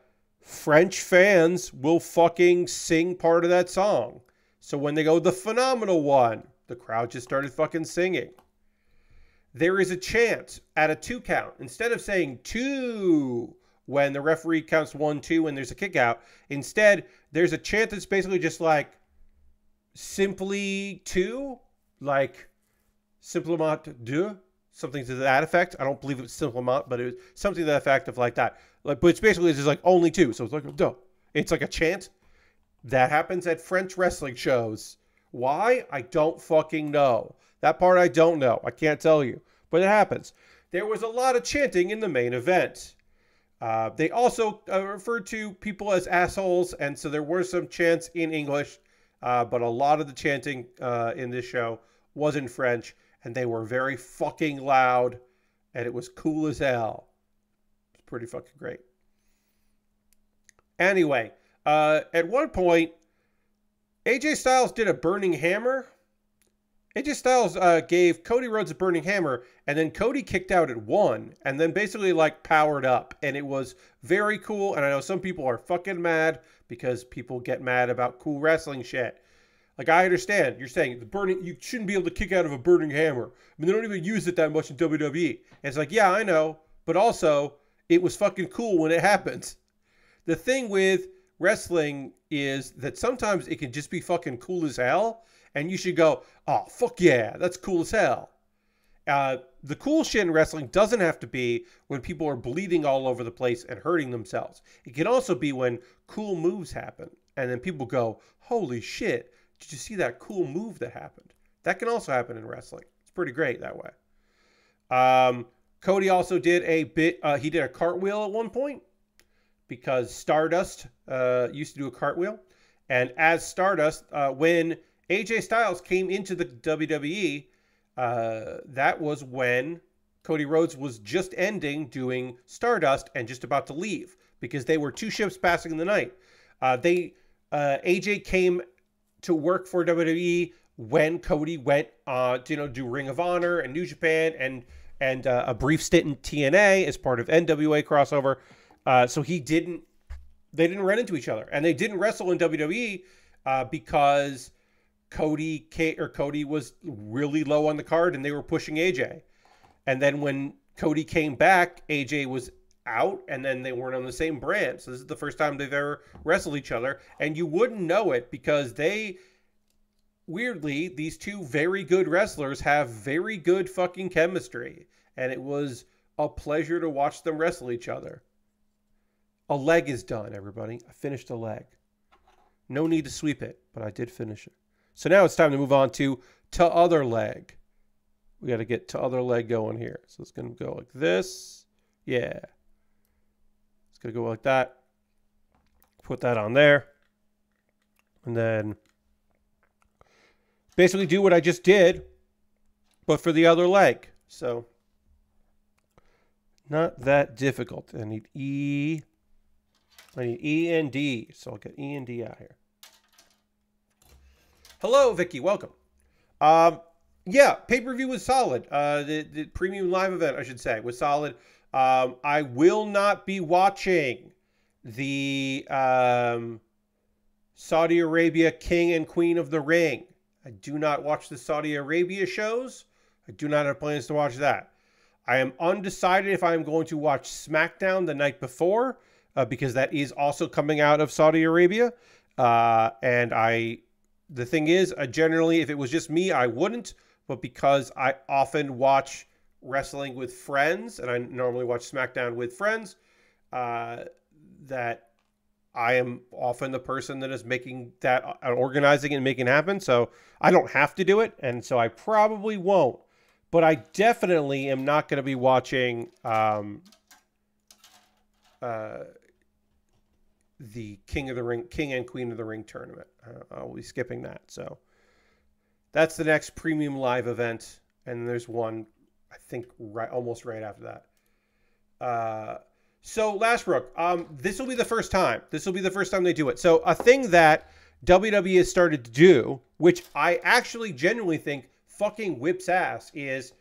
French fans will fucking sing part of that song. So when they go the phenomenal one, the crowd just started fucking singing. There is a chance at a two count. Instead of saying two when the referee counts one, two, and there's a kick out, instead there's a chant that's basically just like simply two, like simplement deux, something to that effect. I don't believe it was simplement, but it was something to that effect of like that. Like, but it's basically just like only two, so it's like duh. It's like a chant that happens at French wrestling shows. Why? I don't fucking know. That part I don't know. I can't tell you, but it happens. There was a lot of chanting in the main event. Uh, they also uh, referred to people as assholes, and so there were some chants in English uh, but a lot of the chanting uh, in this show was in French, and they were very fucking loud, and it was cool as hell. It's pretty fucking great. Anyway, uh, at one point, AJ Styles did a burning hammer. AJ Styles uh, gave Cody Rhodes a burning hammer, and then Cody kicked out at one, and then basically like powered up, and it was very cool. And I know some people are fucking mad because people get mad about cool wrestling shit. Like I understand, you're saying the burning you shouldn't be able to kick out of a burning hammer. I mean they don't even use it that much in WWE. And it's like, yeah, I know, but also it was fucking cool when it happened. The thing with wrestling is that sometimes it can just be fucking cool as hell, and you should go, oh, fuck yeah, that's cool as hell. Uh, the cool shit in wrestling doesn't have to be when people are bleeding all over the place and hurting themselves. It can also be when cool moves happen, and then people go, holy shit, did you see that cool move that happened? That can also happen in wrestling. It's pretty great that way. Um, Cody also did a bit, uh, he did a cartwheel at one point because Stardust uh, used to do a cartwheel. And as Stardust, uh, when AJ Styles came into the WWE, uh, that was when Cody Rhodes was just ending doing Stardust and just about to leave because they were two ships passing in the night. Uh, they uh, AJ came to work for WWE when Cody went uh, to you know do Ring of Honor and New Japan and and uh, a brief stint in TNA as part of NWA crossover. Uh, so he didn't, they didn't run into each other, and they didn't wrestle in WWE uh, because Cody K, or Cody was really low on the card, and they were pushing AJ. And then when Cody came back, AJ was out, and then they weren't on the same brand. So this is the first time they've ever wrestled each other, and you wouldn't know it because they weirdly, these two very good wrestlers have very good fucking chemistry. And it was a pleasure to watch them wrestle each other. A leg is done, everybody. I finished a leg. No need to sweep it, but I did finish it. So now it's time to move on to to other leg. We got to get to other leg going here. So it's going to go like this. Yeah. It's going to go like that. Put that on there. And then basically do what I just did, but for the other leg. So not that difficult. I need E I need E and D. So I'll get E and D out here. Hello, Vicky. Welcome. Um, yeah, pay per view was solid. Uh, the, the premium live event, I should say, was solid. Um, I will not be watching the um, Saudi Arabia King and Queen of the Ring. I do not watch the Saudi Arabia shows. I do not have plans to watch that. I am undecided if I am going to watch SmackDown the night before uh, because that is also coming out of Saudi Arabia. Uh, and I, the thing is, uh, generally, if it was just me, I wouldn't. But because I often watch wrestling with friends, and I normally watch SmackDown with friends, uh, that I am often the person that is making that, uh, organizing and making happen. So I don't have to do it, and so I probably won't. But I definitely am not going to be watching um, uh, the King of the Ring, King and Queen of the Ring tournament. Uh, I'll be skipping that. So that's the next premium live event, and there's one I think right almost right after that. Uh, so Lashbrook, um, this will be the first time. This will be the first time they do it. So a thing that WWE has started to do, which I actually genuinely think fucking whips ass, is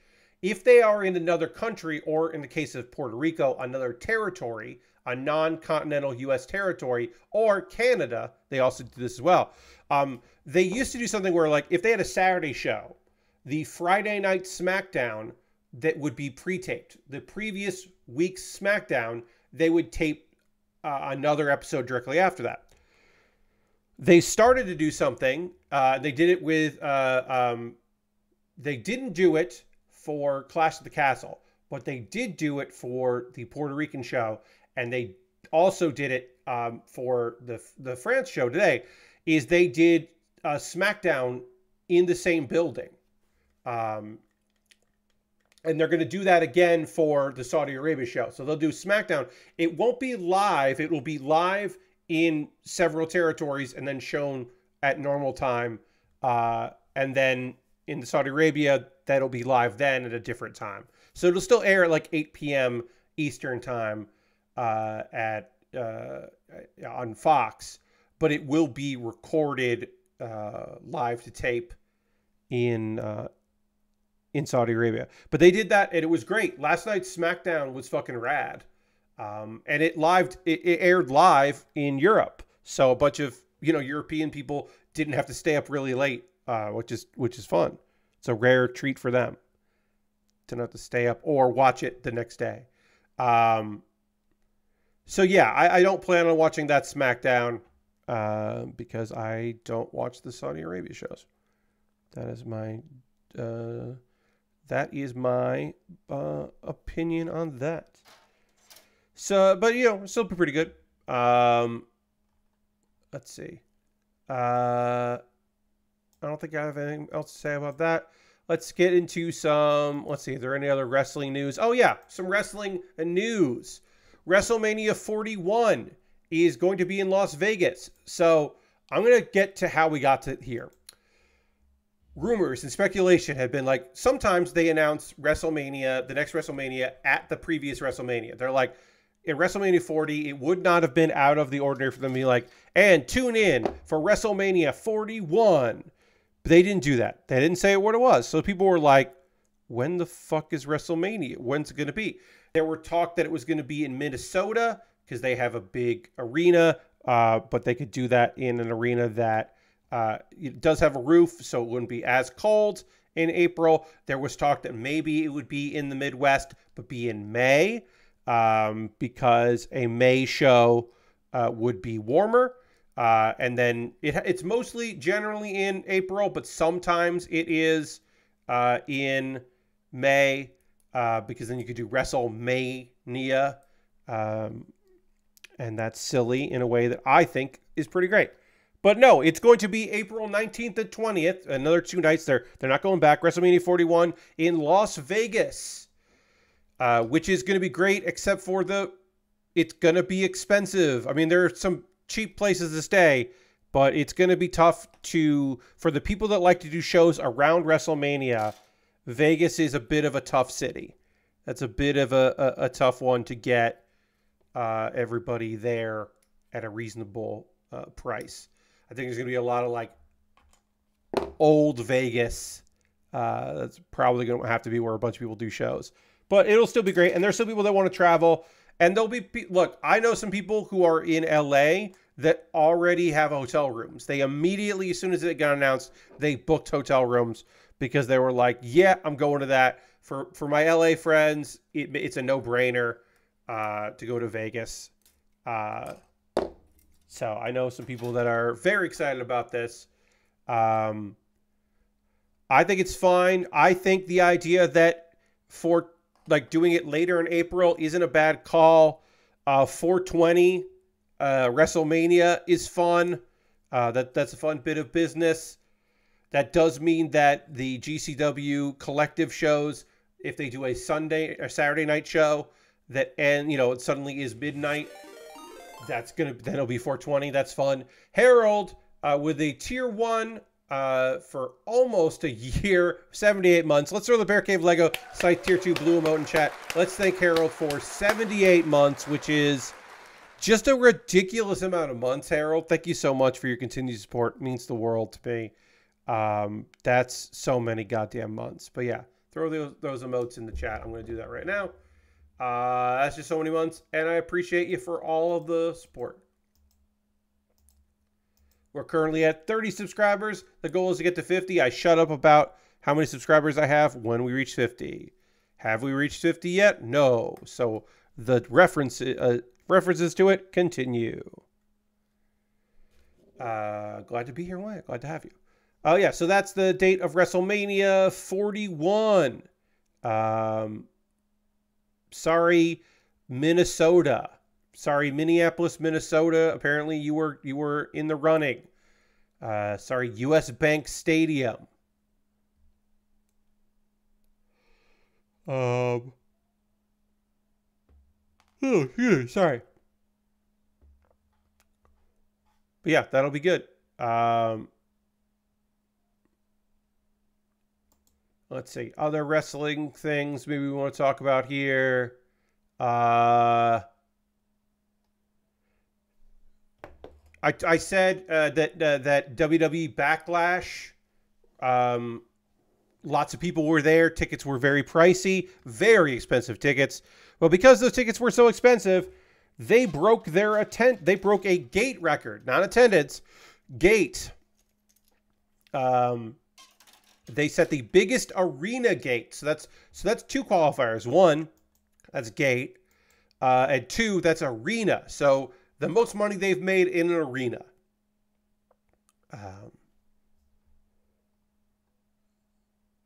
if they are in another country, or in the case of Puerto Rico, another territory, a non-continental U.S. territory, or Canada. They also do this as well. Um, they used to do something where, like, if they had a Saturday show, the Friday night SmackDown that would be pre-taped. The previous week's SmackDown, they would tape uh, another episode directly after that. They started to do something. Uh, they did it with. Uh, um, they didn't do it for Clash of the Castle, but they did do it for the Puerto Rican show, and they also did it um, for the the France show today. Is they did a SmackDown in the same building, um, and they're going to do that again for the Saudi Arabia show. So they'll do SmackDown. It won't be live. It will be live in several territories and then shown at normal time, uh, and then in Saudi Arabia that'll be live then at a different time. So it'll still air at like 8 p.m. Eastern time uh, at uh, on Fox, but it will be recorded uh, live to tape in uh, in Saudi Arabia. But they did that, and it was great. Last night's SmackDown was fucking rad, um, and it live it, it aired live in Europe, so a bunch of you know European people didn't have to stay up really late, uh, which is which is fun. It's a rare treat for them to not to stay up or watch it the next day. Um, so yeah, I, I don't plan on watching that SmackDown uh, because I don't watch the Saudi Arabia shows. That is my uh, that is my uh, opinion on that. So, but you know, still pretty good. Um, let's see. Uh, I don't think I have anything else to say about that. Let's get into some. Let's see. Is there any other wrestling news? Oh yeah, some wrestling news. WrestleMania 41 is going to be in Las Vegas. So I'm going to get to how we got to here. Rumors and speculation have been like sometimes they announce WrestleMania, the next WrestleMania, at the previous WrestleMania. They're like, in WrestleMania 40, it would not have been out of the ordinary for them to be like, and tune in for WrestleMania 41. But they didn't do that. They didn't say what it was. So people were like, when the fuck is WrestleMania? When's it going to be? There were talk that it was going to be in Minnesota because they have a big arena, uh, but they could do that in an arena that uh, does have a roof, so it wouldn't be as cold in April. There was talk that maybe it would be in the Midwest, but be in May um, because a May show uh, would be warmer. Uh, and then it, it's mostly generally in April, but sometimes it is uh, in May uh, because then you could do WrestleMania. Um, and that's silly in a way that I think is pretty great. But no, it's going to be April 19th and 20th, another two nights there. They're not going back. WrestleMania 41 in Las Vegas, uh, which is going to be great, except for the it's going to be expensive. I mean, there are some cheap places to stay, but it's going to be tough to for the people that like to do shows around WrestleMania. Vegas is a bit of a tough city. That's a bit of a, a, a tough one to get uh, everybody there at a reasonable uh, price. I think there's going to be a lot of like old Vegas. Uh, that's probably going to have to be where a bunch of people do shows, but it'll still be great. And there's still people that want to travel. And there'll be look. I know some people who are in LA that already have hotel rooms. They immediately, as soon as it got announced, they booked hotel rooms because they were like, "Yeah, I'm going to that." For for my LA friends, it, it's a no brainer uh, to go to Vegas. Uh, so I know some people that are very excited about this. Um, I think it's fine. I think the idea that for like doing it later in April isn't a bad call. Uh, 420 uh, WrestleMania is fun. Uh, that that's a fun bit of business. That does mean that the GCW collective shows, if they do a Sunday or Saturday night show, that and you know it suddenly is midnight. That's gonna that'll be 420. That's fun. Harold uh, with a tier one uh, for almost a year, 78 months. Let's throw the Bear Cave Lego site tier two blue emote in chat. Let's thank Harold for 78 months, which is just a ridiculous amount of months. Harold, thank you so much for your continued support. It means the world to me. Um, that's so many goddamn months. But yeah, throw those, those emotes in the chat. I'm going to do that right now. Uh, that's just so many months, and I appreciate you for all of the support. We're currently at 30 subscribers. The goal is to get to 50. I shut up about how many subscribers I have when we reach 50. Have we reached 50 yet? No. So the reference uh, references to it continue. Uh, glad to be here, Wyatt. Glad to have you. Oh yeah, so that's the date of WrestleMania 41. Um, sorry, Minnesota. Sorry, Minneapolis, Minnesota. Apparently, you were you were in the running. Uh, sorry, U.S. Bank Stadium. Um. Oh, yeah, sorry. But yeah, that'll be good. Um, let's see other wrestling things maybe we want to talk about here uh I, I said uh, that uh, that WWE Backlash, um, lots of people were there. Tickets were very pricey, very expensive tickets. Well, because those tickets were so expensive, they broke their attend. They broke a gate record, not attendance, gate. Um, they set the biggest arena gate. So that's so that's two qualifiers. One, that's gate. Uh, and two, that's arena. So the most money they've made in an arena. Um,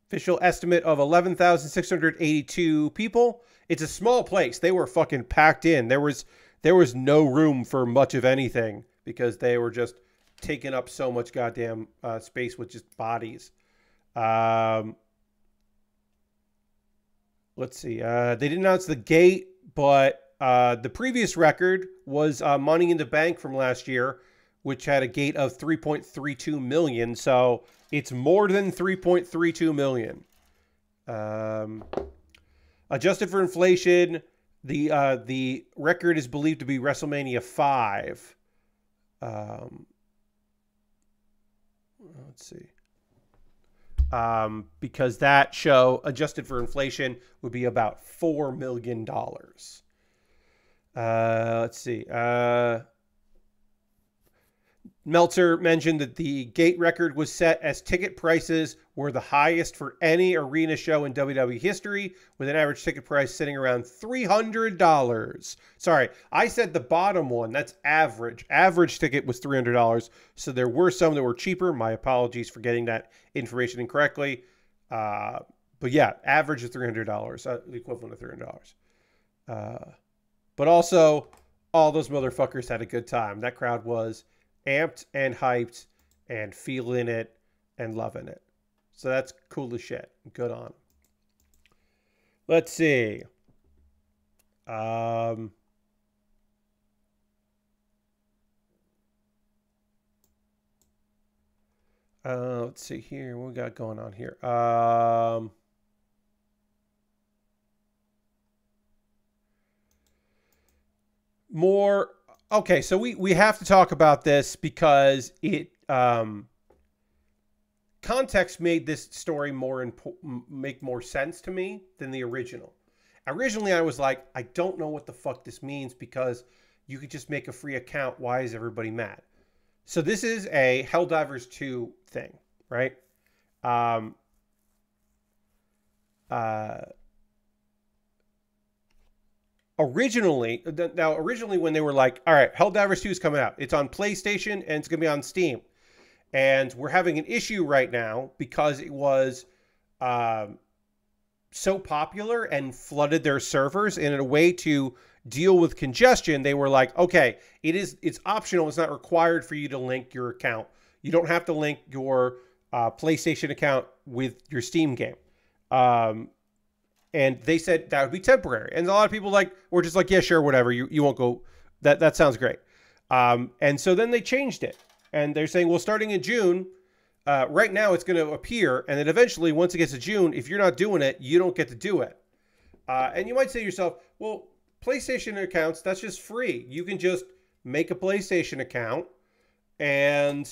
official estimate of 11,682 people. It's a small place. They were fucking packed in. There was there was no room for much of anything because they were just taking up so much goddamn uh, space with just bodies. Um, let's see. Uh, they didn't announce the gate, but uh, the previous record was uh, Money in the Bank from last year, which had a gate of 3.32 million. So it's more than 3.32 million. Um, adjusted for inflation, the uh, the record is believed to be WrestleMania five. Um, let's see. Um, because that show, adjusted for inflation, would be about four million dollars. Uh, let's see. Uh, Meltzer mentioned that the gate record was set as ticket prices were the highest for any arena show in WWE history, with an average ticket price sitting around $300. Sorry, I said the bottom one. That's average. Average ticket was $300. So there were some that were cheaper. My apologies for getting that information incorrectly. Uh, but yeah, average is $300, uh, the equivalent of $300. Uh, but also, all those motherfuckers had a good time. That crowd was amped and hyped and feeling it and loving it. So that's cool as shit. Good on. Let's see. Um, uh, let's see here. What we got going on here? Um, more okay, so we we have to talk about this because it um, context made this story more impo- make more sense to me than the original. Originally, I was like, I don't know what the fuck this means because you could just make a free account. Why is everybody mad? So this is a Helldivers 2 thing, right? Um, uh, originally now originally when they were like all right helldivers 2 is coming out. It's on playstation and it's going to be on steam. And we're having an issue right now because it was um, so popular and flooded their servers and in a way to deal with congestion. They were like okay it is it's optional. It's not required for you to link your account. You don't have to link your uh, playstation account with your steam game. Um, and they said that would be temporary. And a lot of people like were just like, yeah, sure, whatever. You you won't go. That that sounds great. Um, and so then they changed it, and they're saying, well, starting in June, uh, right now it's going to appear, and then eventually, once it gets to June, if you're not doing it, you don't get to do it. Uh, and you might say to yourself, well, PlayStation accounts that's just free. You can just make a PlayStation account, and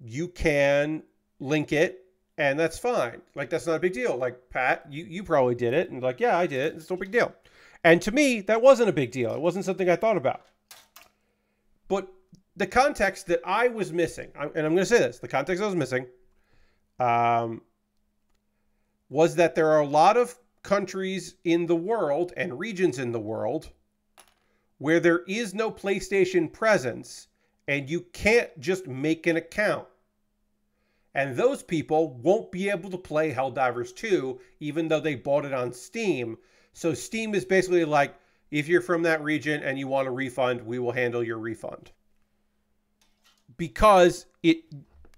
you can link it and that's fine. Like that's not a big deal. Like Pat, you you probably did it, and like yeah, I did it. It's no big deal. And to me, that wasn't a big deal. It wasn't something I thought about. But the context that I was missing, and I'm going to say this, the context I was missing, um, was that there are a lot of countries in the world and regions in the world where there is no PlayStation presence, and you can't just make an account and those people won't be able to play Helldivers 2, even though they bought it on Steam. So Steam is basically like, if you're from that region and you want a refund, we will handle your refund. Because it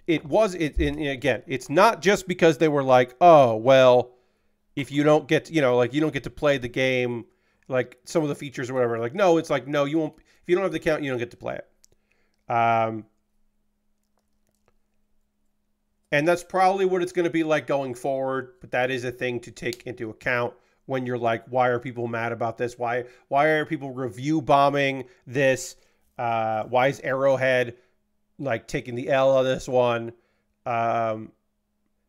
it was it again, it's not just because they were like, oh well, if you don't get you know like you don't get to play the game like some of the features or whatever. Like no, it's like no, you won't. If you don't have the account, you don't get to play it. Um, and that's probably what it's going to be like going forward. But that is a thing to take into account when you're like, why are people mad about this? Why why are people review bombing this? Uh, why is Arrowhead like taking the L on this one? Um,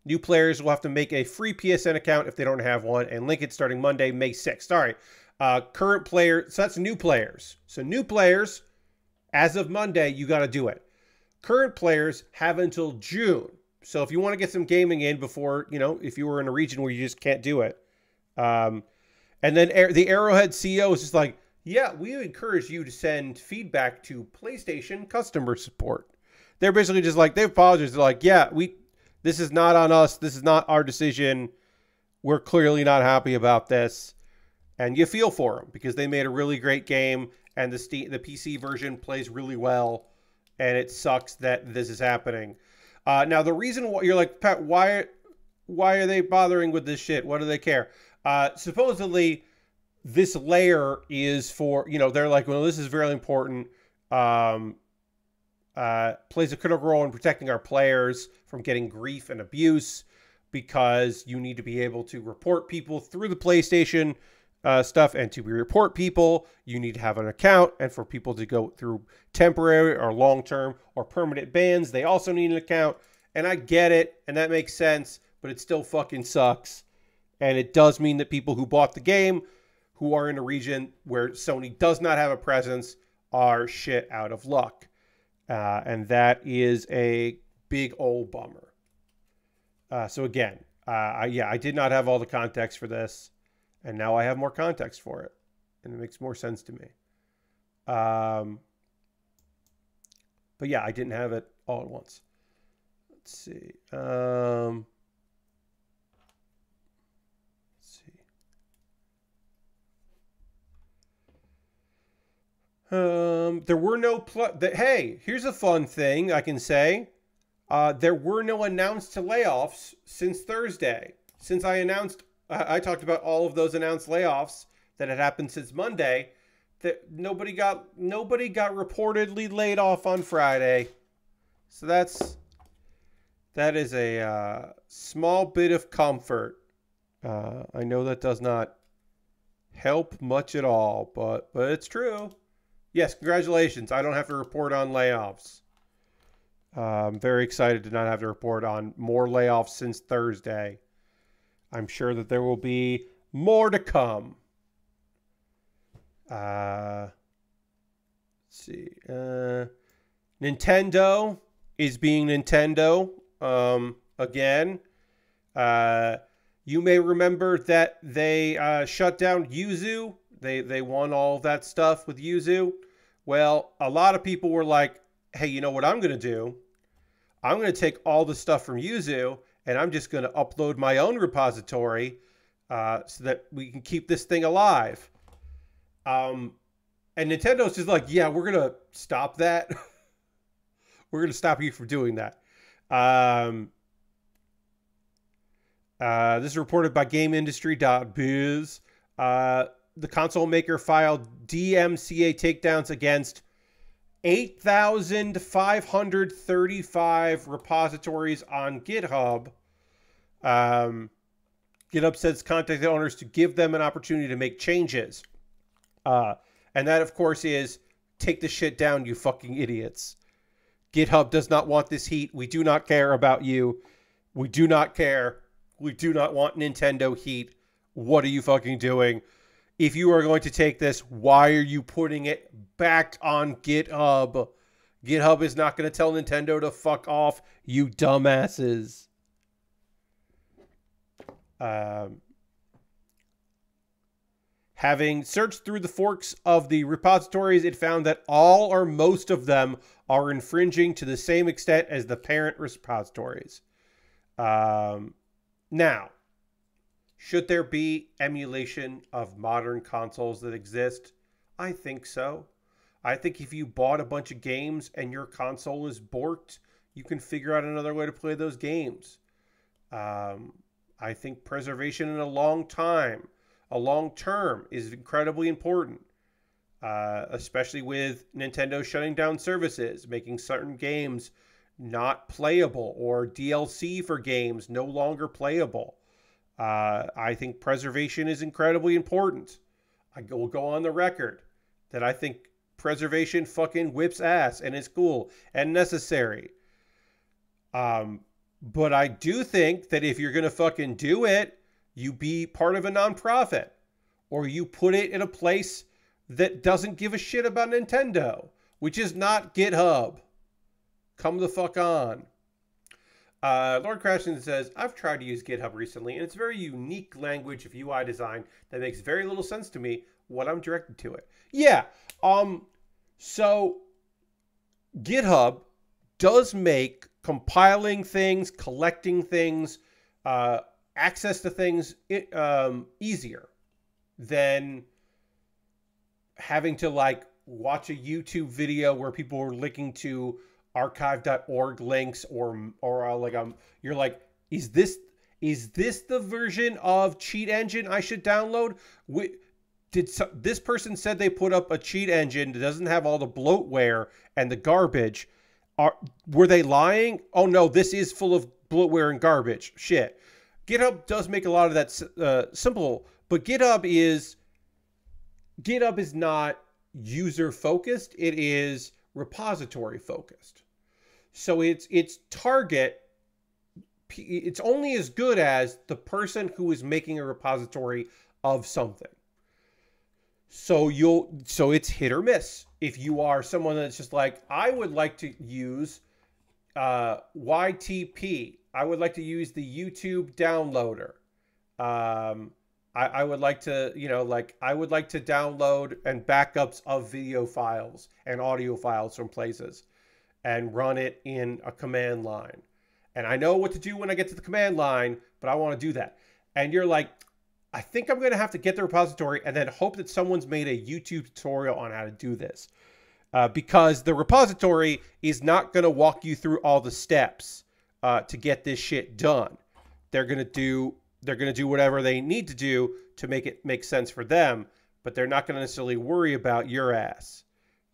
new players will have to make a free PSN account if they don't have one, and link it starting Monday, May 6th. All right. Uh, current players, so that's new players. So new players, as of Monday, you got to do it. Current players have until June so if you want to get some gaming in before, you know, if you were in a region where you just can't do it. Um, and then the Arrowhead CEO is just like, yeah, we encourage you to send feedback to PlayStation customer support. They're basically just like they apologize. They're like, yeah, we this is not on us. This is not our decision. We're clearly not happy about this. And you feel for them because they made a really great game and the the PC version plays really well and it sucks that this is happening. Uh, now the reason why you're like Pat, why why are they bothering with this shit? What do they care? Uh, supposedly, this layer is for you know they're like well this is very important. Um, uh, plays a critical role in protecting our players from getting grief and abuse because you need to be able to report people through the PlayStation uh, stuff. And to report people, you need to have an account. And for people to go through temporary or long term or permanent bans, they also need an account. And I get it, and that makes sense, but it still fucking sucks. And it does mean that people who bought the game, who are in a region where Sony does not have a presence, are shit out of luck. Uh, and that is a big old bummer. Uh, so again, uh, I, yeah, I did not have all the context for this, and now I have more context for it, and it makes more sense to me. Um, but yeah, I didn't have it all at once. Let's see. Um, let's see. Um, there were no pl- the, hey, here's a fun thing I can say. Uh, there were no announced layoffs since Thursday. Since I announced, I, I talked about all of those announced layoffs that had happened since Monday. That nobody got nobody got reportedly laid off on Friday. So that's that is a uh, small bit of comfort. Uh, I know that does not help much at all, but but it's true. Yes, congratulations. I don't have to report on layoffs. Uh, I'm very excited to not have to report on more layoffs since Thursday. I'm sure that there will be more to come. Uh, let's see. Uh, Nintendo is being Nintendo um, again. Uh, you may remember that they uh, shut down Yuzu they they won all that stuff with Yuzu. Well, a lot of people were like, "Hey, you know what I'm going to do? I'm going to take all the stuff from Yuzu and I'm just going to upload my own repository uh, so that we can keep this thing alive." Um, and Nintendo's just like, "Yeah, we're going to stop that. we're going to stop you from doing that." Um, uh, this is reported by GameIndustry.biz. Uh, the console maker filed DMCA takedowns against 8,535 repositories on GitHub. Um, GitHub says contacted owners to give them an opportunity to make changes. Uh, and that, of course, is take the shit down, you fucking idiots. GitHub does not want this heat. We do not care about you. We do not care. We do not want Nintendo heat. What are you fucking doing? if you are going to take this, why are you putting it back on GitHub? GitHub is not going to tell Nintendo to fuck off, you dumbasses. Um, having searched through the forks of the repositories, it found that all or most of them are infringing to the same extent as the parent repositories. Um, now, should there be emulation of modern consoles that exist? I think so. I think if you bought a bunch of games and your console is borked, you can figure out another way to play those games. Um, I think preservation in a long time, a long term, is incredibly important, uh, especially with Nintendo shutting down services, making certain games not playable, or DLC for games no longer playable. Uh, I think preservation is incredibly important. I will go on the record that I think preservation fucking whips ass and is cool and necessary. Um, but I do think that if you're gonna fucking do it, you be part of a nonprofit, or you put it in a place that doesn't give a shit about Nintendo, which is not GitHub. Come the fuck on. Uh, Lord Crashton says, I've tried to use GitHub recently, and it's a very unique language of UI design that makes very little sense to me. what I'm directed to it. Yeah. Um. So GitHub does make compiling things, collecting things, uh, access to things um, easier than having to like watch a YouTube video where people are linking to archive.org links or or uh, like um you're like is this is this the version of cheat engine I should download? We, did this person said they put up a cheat engine that doesn't have all the bloatware and the garbage? Are were they lying? Oh no, this is full of bloatware and garbage. Shit. GitHub does make a lot of that uh, simple, but GitHub is GitHub is not user focused. It is repository focused. So it's it's target it's only as good as the person who is making a repository of something. So you'll so it's hit or miss. If you are someone that's just like I would like to use uh, YTP, I would like to use the YouTube downloader. Um, I, I would like to, you know, like I would like to download and backups of video files and audio files from places and run it in a command line. And I know what to do when I get to the command line, but I want to do that. And you're like, I think I'm going to have to get the repository and then hope that someone's made a YouTube tutorial on how to do this. Uh, because the repository is not going to walk you through all the steps uh, to get this shit done. They're going to do they're going to do whatever they need to do to make it make sense for them, but they're not going to necessarily worry about your ass,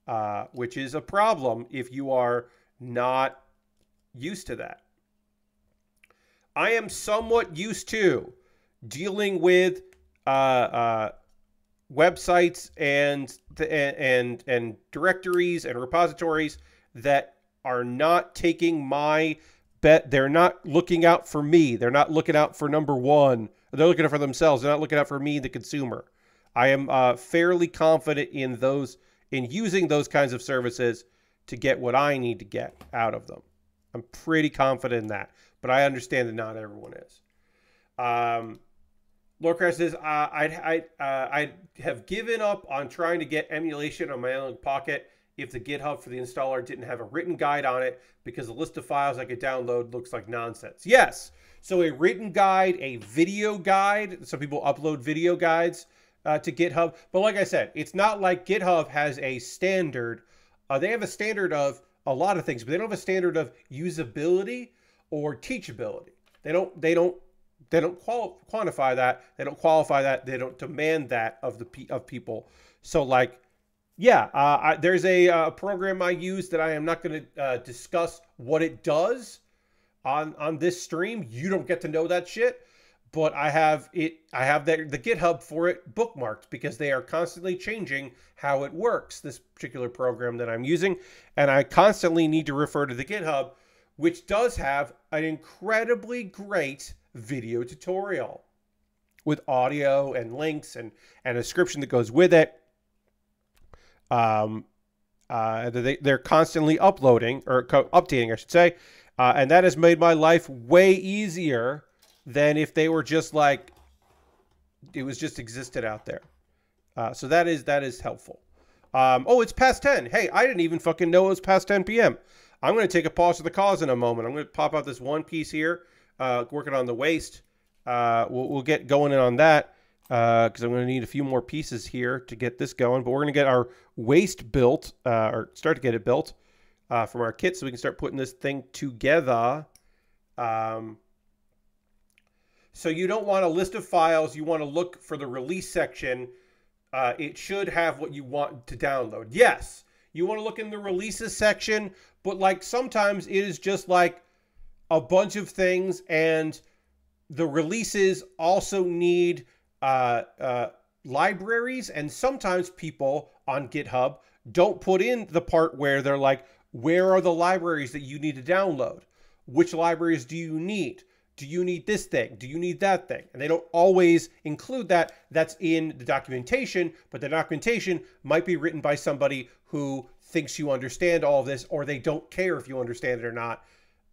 uh, which is a problem if you are not used to that. I am somewhat used to dealing with uh, uh, websites and and and directories and repositories that are not taking my bet. They're not looking out for me. They're not looking out for number one. They're looking out for themselves. They're not looking out for me, the consumer. I am uh, fairly confident in those in using those kinds of services to get what I need to get out of them. I'm pretty confident in that but I understand that not everyone is. Um, Lorecraft says, uh, I'd, I, uh, I'd have given up on trying to get emulation on my Analog Pocket if the GitHub for the installer didn't have a written guide on it because the list of files I could download looks like nonsense. Yes. So a written guide, a video guide. Some people upload video guides uh, to GitHub. But like I said, it's not like GitHub has a standard. Uh, they have a standard of a lot of things, but they don't have a standard of usability or teachability. They don't they don't they don't qual- quantify that. They don't qualify that. They don't demand that of the of people. So like, yeah, uh, I, there's a uh, program I use that I am not going to uh, discuss what it does on on this stream. You don't get to know that shit. But I have it. I have the, the GitHub for it bookmarked because they are constantly changing how it works. This particular program that I'm using, and I constantly need to refer to the GitHub which does have an incredibly great video tutorial with audio and links and, and a description that goes with it. Um, uh, they, they're constantly uploading or co- updating, I should say. Uh, and that has made my life way easier than if they were just like it was just existed out there. Uh, so that is that is helpful. Um, oh, it's past ten. Hey, I didn't even fucking know it was past ten p.m. I'm going to take a pause for the cause in a moment. I'm going to pop out this one piece here, uh, working on the waist. Uh, we'll, we'll, get going in on that because uh, I'm going to need a few more pieces here to get this going. But we're going to get our waist built uh, or start to get it built uh, from our kit so we can start putting this thing together. Um, so you don't want a list of files. You want to look for the release section. Uh, it should have what you want to download. Yes, you want to look in the releases section but like sometimes it is just like a bunch of things and the releases also need uh, uh, libraries and sometimes people on github don't put in the part where they're like where are the libraries that you need to download? Which libraries do you need? Do you need this thing? Do you need that thing? And they don't always include that. That's in the documentation but the documentation might be written by somebody who thinks you understand all of this or they don't care if you understand it or not.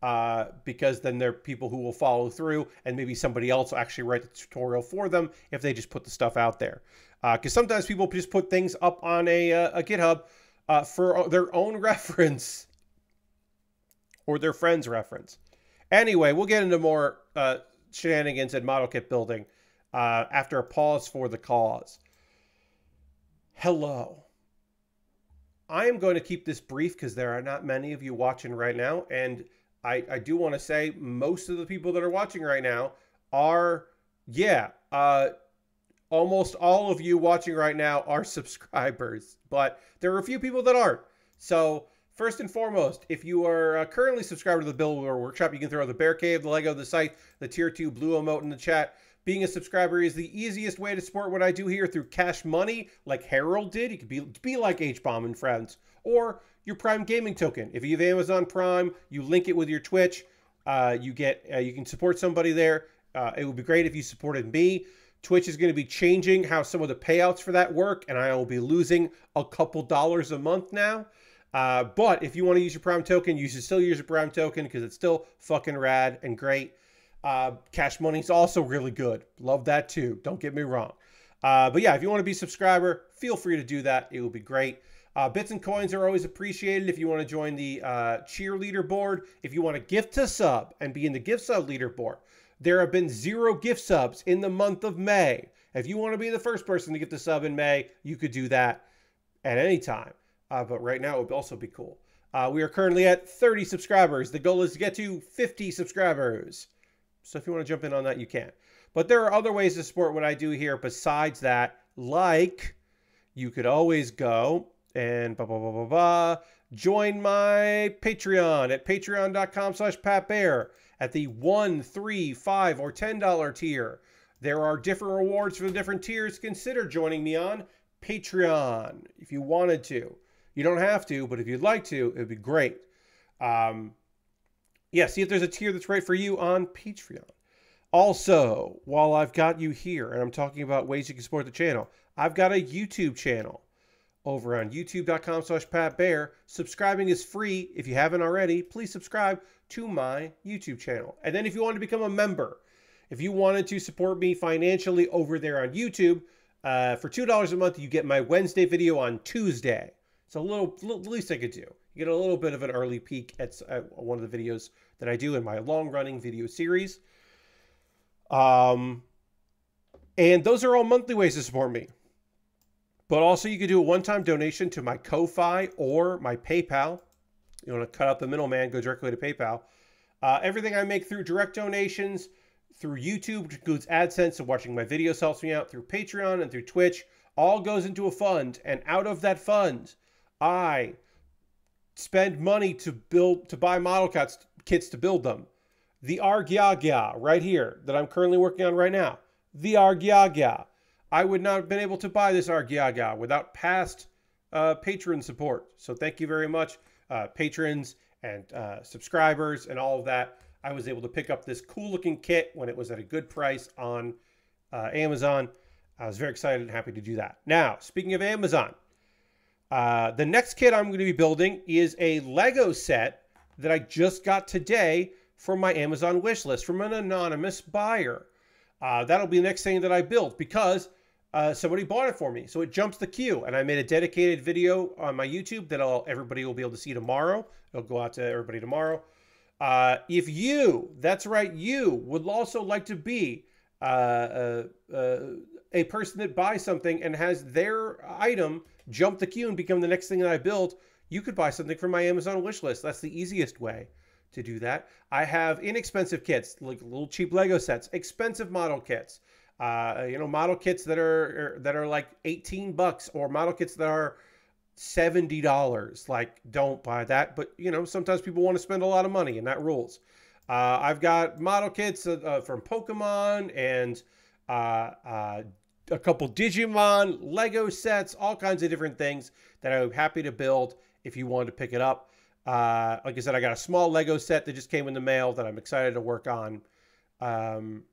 Uh, because then there are people who will follow through and maybe somebody else will actually write the tutorial for them if they just put the stuff out there. Because uh, sometimes people just put things up on a, uh, a GitHub uh, for their own reference or their friend's reference. Anyway, we'll get into more uh, shenanigans and model kit building uh, after a pause for the cause. Hello. I am going to keep this brief because there are not many of you watching right now, and I, I do want to say most of the people that are watching right now are, yeah, uh, almost all of you watching right now are subscribers, but there are a few people that aren't. So, first and foremost, if you are uh, currently subscribed to the Builder Workshop, you can throw the Bear Cave, the Lego, the site, the Tier 2 Blue emote in the chat. Being a subscriber is the easiest way to support what I do here through cash money, like Harold did. You could be, be like H Bomb and friends. Or your Prime Gaming token. If you have Amazon Prime, you link it with your Twitch. Uh, you get uh, you can support somebody there. Uh, it would be great if you supported me. Twitch is going to be changing how some of the payouts for that work, and I will be losing a couple dollars a month now. Uh, but if you want to use your Prime token, you should still use your Prime token because it's still fucking rad and great. Uh, cash money is also really good. Love that too. Don't get me wrong. Uh, but yeah, if you want to be a subscriber, feel free to do that. It will be great. Uh, bits and coins are always appreciated if you want to join the uh, cheerleader board. If you want to gift a sub and be in the gift sub leaderboard, there have been zero gift subs in the month of May. If you want to be the first person to get the sub in May, you could do that at any time. Uh, but right now, it would also be cool. Uh, we are currently at 30 subscribers. The goal is to get to 50 subscribers. So if you want to jump in on that, you can. But there are other ways to support what I do here besides that, like you could always go and blah, blah, blah, blah, blah. Join my Patreon at patreon.com slash patbaer at the one, three, five, or $10 tier. There are different rewards for the different tiers. Consider joining me on Patreon if you wanted to. You don't have to, but if you'd like to, it would be great. Um, yeah, see if there's a tier that's right for you on Patreon. Also, while I've got you here and I'm talking about ways you can support the channel, I've got a YouTube channel over on youtube.com slash pat patbaer. Subscribing is free. If you haven't already, please subscribe to my YouTube channel. And then if you want to become a member, if you wanted to support me financially over there on YouTube, uh, for $2 a month, you get my Wednesday video on Tuesday. It's a little, little least I could do. You get a little bit of an early peek at uh, one of the videos that I do in my long running video series. Um, and those are all monthly ways to support me. But also, you could do a one time donation to my Ko-Fi or my PayPal. You want to cut out the middleman, go directly to PayPal. Uh, everything I make through direct donations, through YouTube, which includes AdSense, so watching my videos helps me out, through Patreon and through Twitch, all goes into a fund. And out of that fund, I spend money to build, to buy model kits, kits to build them. The R-GyaGya right here that I'm currently working on right now. The R-GyaGya I would not have been able to buy this R-GyaGya without past uh, patron support. So thank you very much, uh, patrons and uh, subscribers and all of that. I was able to pick up this cool looking kit when it was at a good price on uh, Amazon. I was very excited and happy to do that. Now, speaking of Amazon, uh, the next kit I'm going to be building is a Lego set that I just got today from my Amazon wish list from an anonymous buyer. Uh, that'll be the next thing that I build because uh, somebody bought it for me. So it jumps the queue. And I made a dedicated video on my YouTube that I'll, everybody will be able to see tomorrow. It'll go out to everybody tomorrow. Uh, if you, that's right, you would also like to be uh, uh, uh, a person that buys something and has their item jump the queue and become the next thing that I build, you could buy something from my Amazon wish list. That's the easiest way to do that. I have inexpensive kits, like little cheap Lego sets, expensive model kits uh, you know, model kits that are er, that are like 18 bucks or model kits that are $70. Like, don't buy that. But, you know, sometimes people want to spend a lot of money and that rules. Uh, I've got model kits uh, from Pokemon and uh, uh, a couple Digimon, Lego sets, all kinds of different things that I'm happy to build if you wanted to pick it up. Uh like I said, I got a small Lego set that just came in the mail that I'm excited to work on. Um,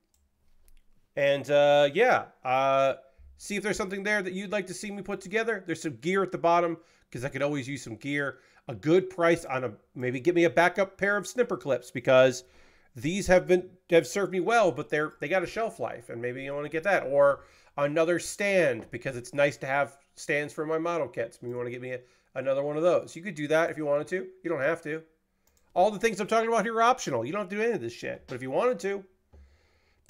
and uh, yeah, uh, See if there's something there that you'd like to see me put together. There's some gear at the bottom because I could always use some gear. A good price on a maybe get me a backup pair of snipper clips because these have been have served me well, but they're they got a shelf life, and maybe you want to get that or another stand because it's nice to have stands for my model kits. Maybe you want to get me a, another one of those. You could do that if you wanted to. You don't have to. All the things I'm talking about here are optional. You don't have to do any of this shit. But if you wanted to,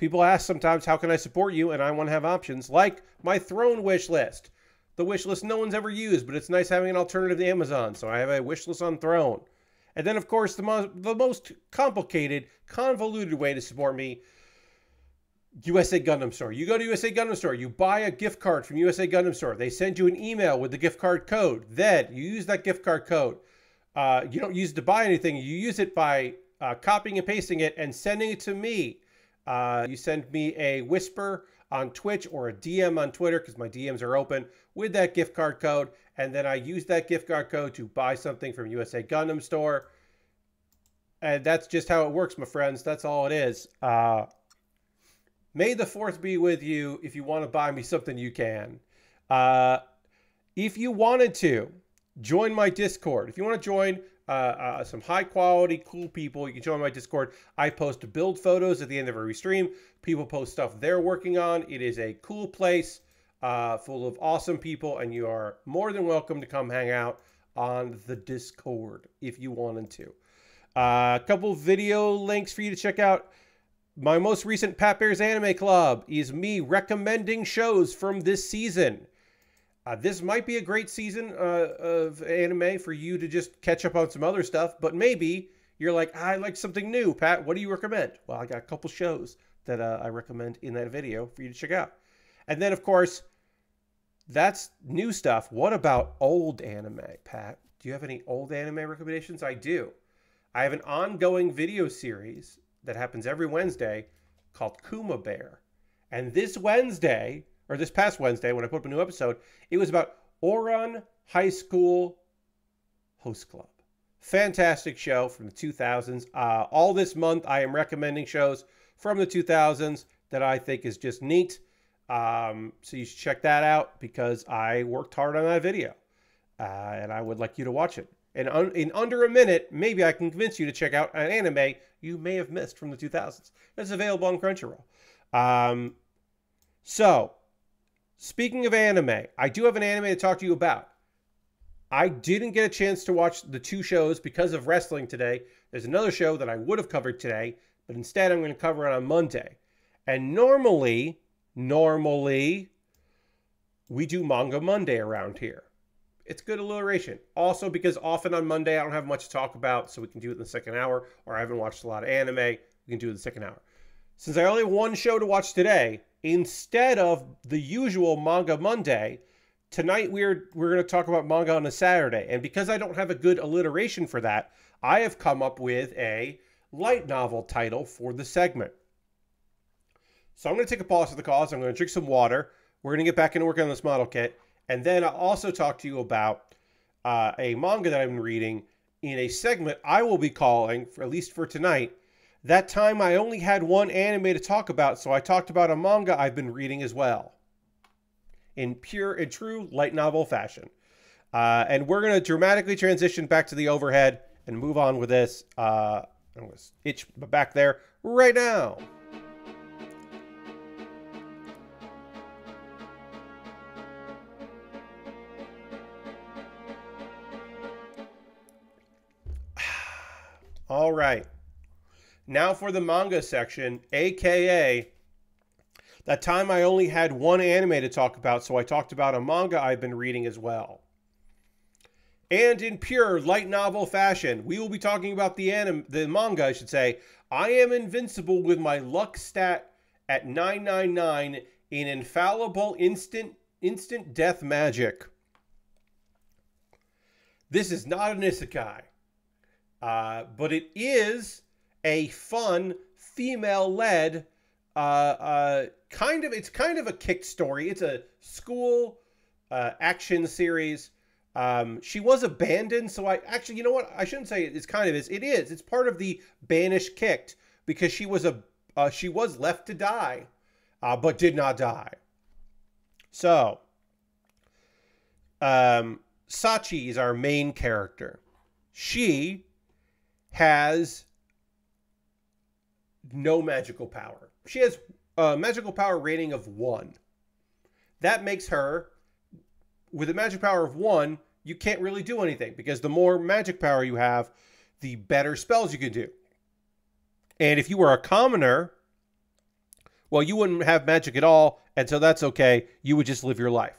people ask sometimes, how can I support you? And I want to have options like my throne wish list. The wish list no one's ever used, but it's nice having an alternative to Amazon. So I have a wish list on Throne. And then, of course, the, mo- the most complicated, convoluted way to support me USA Gundam Store. You go to USA Gundam Store, you buy a gift card from USA Gundam Store. They send you an email with the gift card code. Then you use that gift card code. Uh, you don't use it to buy anything, you use it by uh, copying and pasting it and sending it to me. Uh, you send me a whisper on Twitch or a DM on Twitter because my DMs are open with that gift card code. And then I use that gift card code to buy something from USA Gundam Store. And that's just how it works, my friends. That's all it is. Uh, May the fourth be with you. If you want to buy me something, you can. Uh, if you wanted to, join my Discord. If you want to join uh, uh, some high quality, cool people, you can join my Discord. I post build photos at the end of every stream. People post stuff they're working on. It is a cool place uh, full of awesome people, and you are more than welcome to come hang out on the Discord if you wanted to. Uh, a couple video links for you to check out. My most recent Pat Baer's Anime Club is me recommending shows from this season. Uh, this might be a great season uh, of anime for you to just catch up on some other stuff, but maybe you're like, I like something new. Pat, what do you recommend? Well, I got a couple shows that uh, I recommend in that video for you to check out. And then, of course, that's new stuff. What about old anime, Pat? Do you have any old anime recommendations? I do. I have an ongoing video series that happens every Wednesday called Kuma Baer. And this Wednesday, or this past Wednesday, when I put up a new episode, it was about Ouran High School Host Club. Fantastic show from the 2000s. Uh, all this month, I am recommending shows from the 2000s that I think is just neat. Um, so you should check that out because I worked hard on that video. Uh, and I would like you to watch it. And un- in under a minute, maybe I can convince you to check out an anime you may have missed from the 2000s. That's available on Crunchyroll. Um, so, speaking of anime, I do have an anime to talk to you about. I didn't get a chance to watch the two shows because of wrestling today. There's another show that I would have covered today, but instead I'm going to cover it on Monday. And normally, normally, we do Manga Monday around here it's good alliteration. Also, because often on Monday I don't have much to talk about, so we can do it in the second hour, or I haven't watched a lot of anime, we can do it in the second hour. Since I only have one show to watch today, instead of the usual Manga Monday, tonight we're we're going to talk about manga on a Saturday. And because I don't have a good alliteration for that, I have come up with a light novel title for the segment. So I'm going to take a pause for the cause. I'm going to drink some water. We're going to get back into working on this model kit. And then I'll also talk to you about uh, a manga that I've been reading in a segment I will be calling, for, at least for tonight. That time I only had one anime to talk about, so I talked about a manga I've been reading as well. In pure and true light novel fashion. Uh, and we're going to dramatically transition back to the overhead and move on with this. Uh, I'm going to itch back there right now. All right. Now for the manga section, aka that time I only had one anime to talk about, so I talked about a manga I've been reading as well. And in pure light novel fashion, we will be talking about the anime, the manga, I should say. I am invincible with my luck stat at 999 in infallible instant instant death magic. This is not an isekai. Uh, but it is a fun female-led uh, uh, kind of. It's kind of a kick story. It's a school uh, action series. Um, she was abandoned, so I actually, you know what? I shouldn't say it's kind of is. It is. It's part of the banished kicked because she was a uh, she was left to die, uh, but did not die. So, um, Sachi is our main character. She has no magical power. She has a magical power rating of one. That makes her, with a magic power of one, you can't really do anything because the more magic power you have, the better spells you can do. And if you were a commoner, well, you wouldn't have magic at all, and so that's okay. You would just live your life.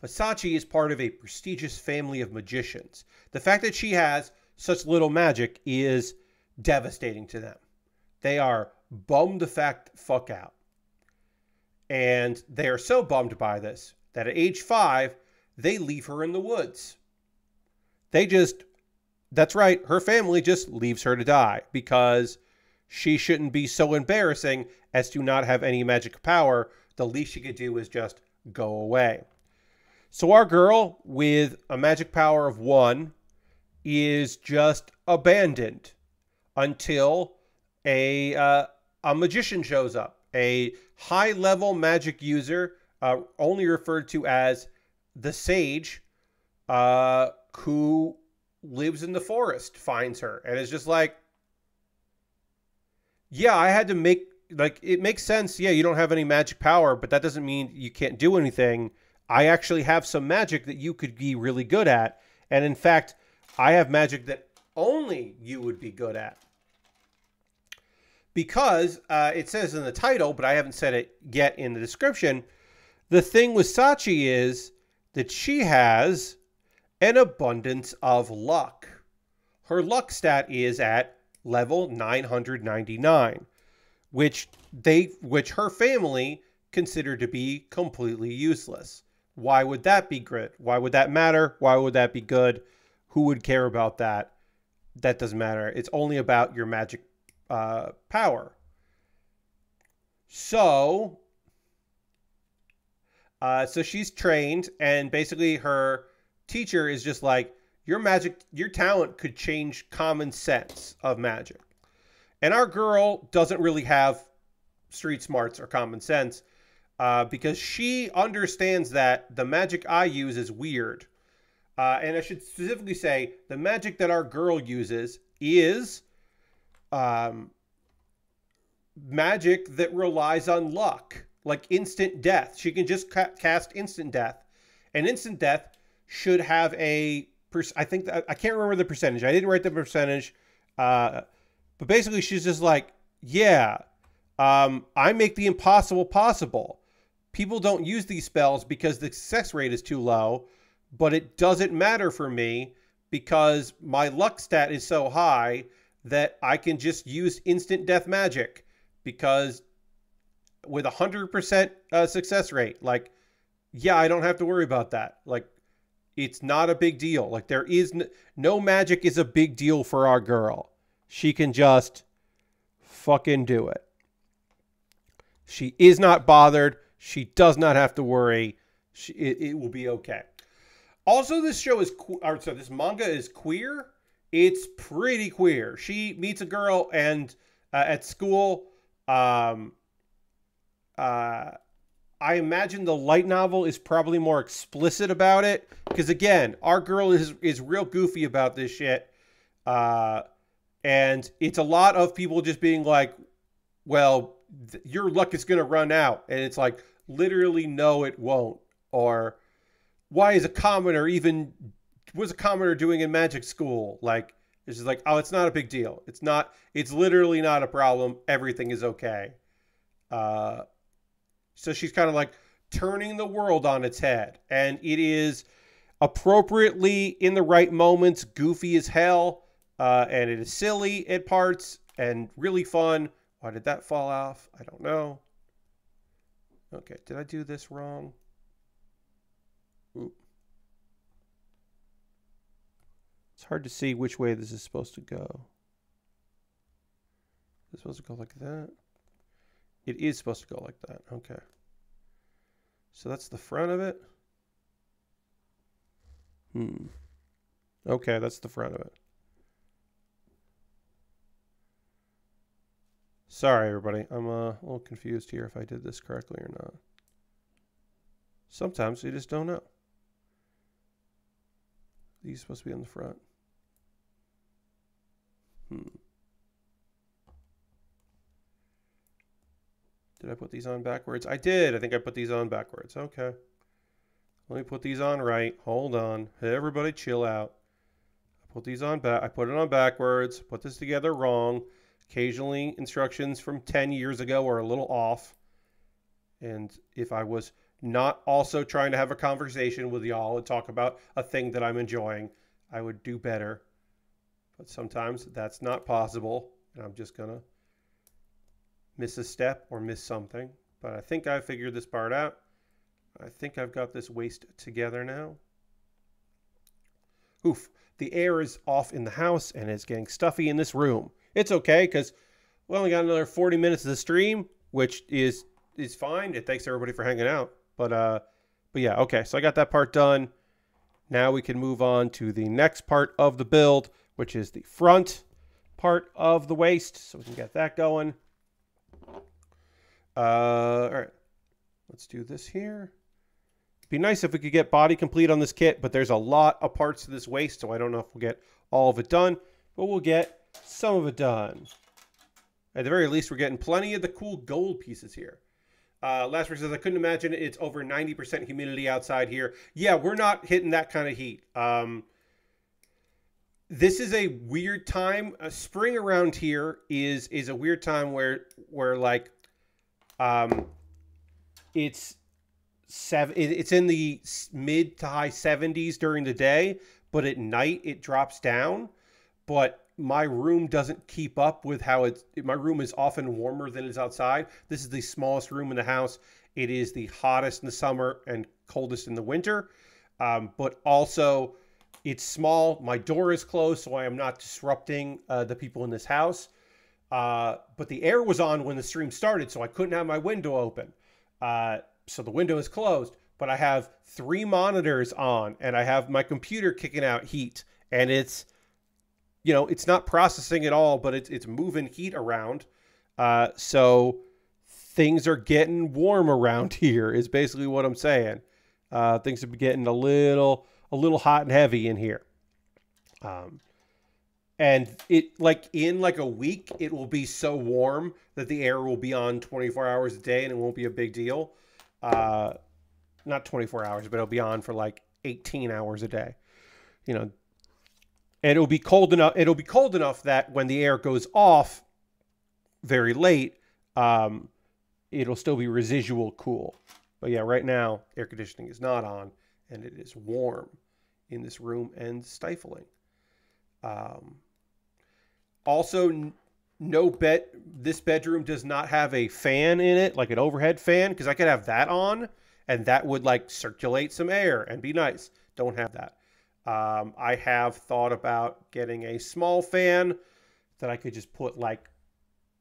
But Sachi is part of a prestigious family of magicians. The fact that she has such little magic is devastating to them. They are bummed the fact fuck out. And they are so bummed by this that at age five, they leave her in the woods. They just, that's right, her family just leaves her to die because she shouldn't be so embarrassing as to not have any magic power. The least she could do is just go away. So our girl with a magic power of one is just abandoned until a uh, a magician shows up, a high level magic user, uh, only referred to as the sage, uh, who lives in the forest, finds her and is just like, yeah, I had to make like it makes sense. Yeah, you don't have any magic power, but that doesn't mean you can't do anything. I actually have some magic that you could be really good at. And in fact, I have magic that only you would be good at. Because uh, it says in the title, but I haven't said it yet in the description. The thing with Sachi is that she has an abundance of luck. Her luck stat is at level 999, which they which her family consider to be completely useless. Why would that be good? Why would that matter? Why would that be good? Who would care about that? That doesn't matter. It's only about your magic uh, power. So, uh, so she's trained, and basically her teacher is just like, your magic, your talent could change common sense of magic. And our girl doesn't really have street smarts or common sense uh, because she understands that the magic I use is weird. Uh, and I should specifically say the magic that our girl uses is um, magic that relies on luck, like instant death. She can just ca- cast instant death, and instant death should have a. Per- I think that, I can't remember the percentage. I didn't write the percentage, uh, but basically she's just like, yeah, um, I make the impossible possible people don't use these spells because the success rate is too low, but it doesn't matter for me because my luck stat is so high that I can just use instant death magic because with a 100% uh, success rate, like, yeah, I don't have to worry about that. Like, it's not a big deal. Like, there is n- no magic is a big deal for our girl. She can just fucking do it. She is not bothered she does not have to worry. She, it, it will be okay. Also, this show is, or so this manga is queer. It's pretty queer. She meets a girl and uh, at school, um, uh, I imagine the light novel is probably more explicit about it because again, our girl is is real goofy about this shit, uh, and it's a lot of people just being like, "Well, th- your luck is going to run out. And it's like, literally, no, it won't. Or why is a commoner even, what's a commoner doing in magic school? Like, it's just like, oh, it's not a big deal. It's not, it's literally not a problem. Everything is okay. Uh, so she's kind of like turning the world on its head. And it is appropriately in the right moments, goofy as hell. Uh, and it is silly at parts and really fun why did that fall off? I don't know. Okay, did I do this wrong? It's hard to see which way this is supposed to go. Is it supposed to go like that? It is supposed to go like that. Okay. So that's the front of it. Hmm. Okay, that's the front of it. Sorry, everybody. I'm uh, a little confused here if I did this correctly or not. Sometimes you just don't know. These supposed to be on the front. Hmm. Did I put these on backwards? I did. I think I put these on backwards. Okay. Let me put these on right. Hold on. Everybody chill out. I put these on back. I put it on backwards. Put this together wrong. Occasionally instructions from 10 years ago are a little off. And if I was not also trying to have a conversation with y'all and talk about a thing that I'm enjoying, I would do better. But sometimes that's not possible. And I'm just going to miss a step or miss something. But I think I figured this part out. I think I've got this waist together now. Oof, the air is off in the house and it's getting stuffy in this room. It's okay because we only got another 40 minutes of the stream, which is is fine. It thanks everybody for hanging out. But uh but yeah, okay. So I got that part done. Now we can move on to the next part of the build, which is the front part of the waist. So we can get that going. Uh, all right, let's do this here. It'd be nice if we could get body complete on this kit, but there's a lot of parts to this waist, so I don't know if we'll get all of it done, but we'll get some of it done. At the very least, we're getting plenty of the cool gold pieces here. Uh, last says, I couldn't imagine it's over 90% humidity outside here. Yeah, we're not hitting that kind of heat. Um, this is a weird time. Uh, spring around here is is a weird time where where like um, it's seven. It's in the mid to high seventies during the day, but at night it drops down. But my room doesn't keep up with how it's. My room is often warmer than it's outside. This is the smallest room in the house. It is the hottest in the summer and coldest in the winter. Um, but also, it's small. My door is closed, so I am not disrupting uh, the people in this house. Uh, but the air was on when the stream started, so I couldn't have my window open. Uh, so the window is closed, but I have three monitors on and I have my computer kicking out heat and it's, you know, it's not processing at all, but it's, it's moving heat around. Uh, so things are getting warm around here is basically what I'm saying. Uh, things are getting a little, a little hot and heavy in here. Um, and it like in like a week it will be so warm that the air will be on 24 hours a day and it won't be a big deal. Uh not 24 hours but it'll be on for like 18 hours a day you know. And it'll be cold enough it'll be cold enough that when the air goes off very late um it'll still be residual cool. But yeah right now air conditioning is not on and it is warm in this room and stifling um also, no bed. This bedroom does not have a fan in it, like an overhead fan, because I could have that on, and that would like circulate some air and be nice. Don't have that. Um, I have thought about getting a small fan that I could just put like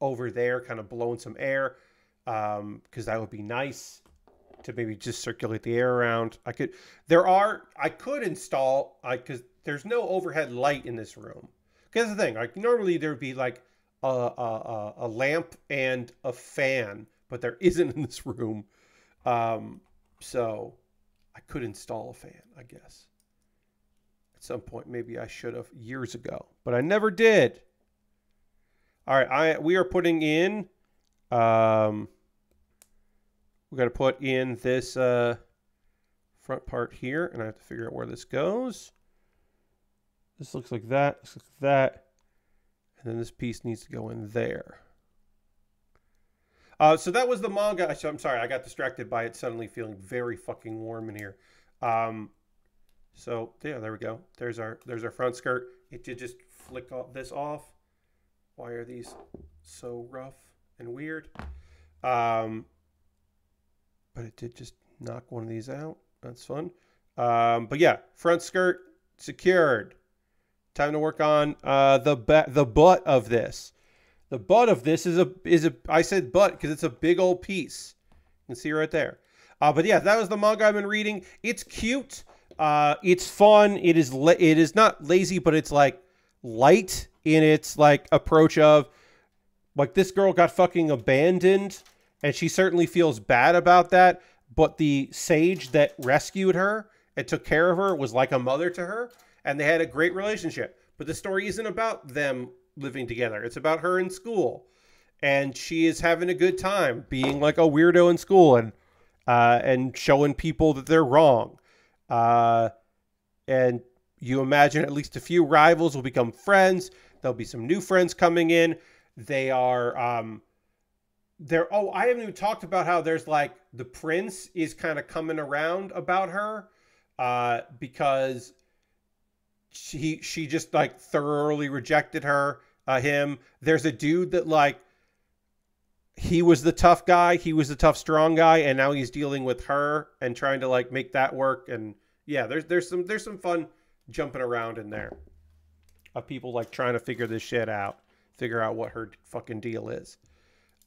over there, kind of blowing some air, because um, that would be nice to maybe just circulate the air around. I could. There are. I could install. I because there's no overhead light in this room. Because the thing, like normally there would be like a, a, a lamp and a fan, but there isn't in this room. Um, so I could install a fan, I guess. At some point, maybe I should have years ago, but I never did. All right, I we are putting in. Um, we got to put in this uh, front part here, and I have to figure out where this goes. This looks like that. This looks like that. And then this piece needs to go in there. Uh, so that was the manga. I'm sorry, I got distracted by it suddenly feeling very fucking warm in here. Um, so yeah, there we go. There's our there's our front skirt. It did just flick off this off. Why are these so rough and weird? Um, but it did just knock one of these out. That's fun. Um, but yeah, front skirt secured. Time to work on uh, the the butt of this. The butt of this is a is a I said butt because it's a big old piece. You can see right there. Uh, but yeah, that was the manga I've been reading. It's cute. Uh, it's fun. It is la- it is not lazy, but it's like light in its like approach of like this girl got fucking abandoned, and she certainly feels bad about that. but the sage that rescued her and took care of her was like a mother to her, and they had a great relationship. But the story isn't about them living together. It's about her in school, and she is having a good time being like a weirdo in school and uh, and showing people that they're wrong. Uh, and you imagine at least a few rivals will become friends. There'll be some new friends coming in. They are um, they're oh I haven't even talked about how there's like the prince is kind of coming around about her uh, because she she just like thoroughly rejected her uh, him. There's a dude that like he was the tough guy, he was the tough strong guy, and now he's dealing with her and trying to like make that work. And yeah, there's there's some there's some fun jumping around in there of people like trying to figure this shit out, figure out what her fucking deal is.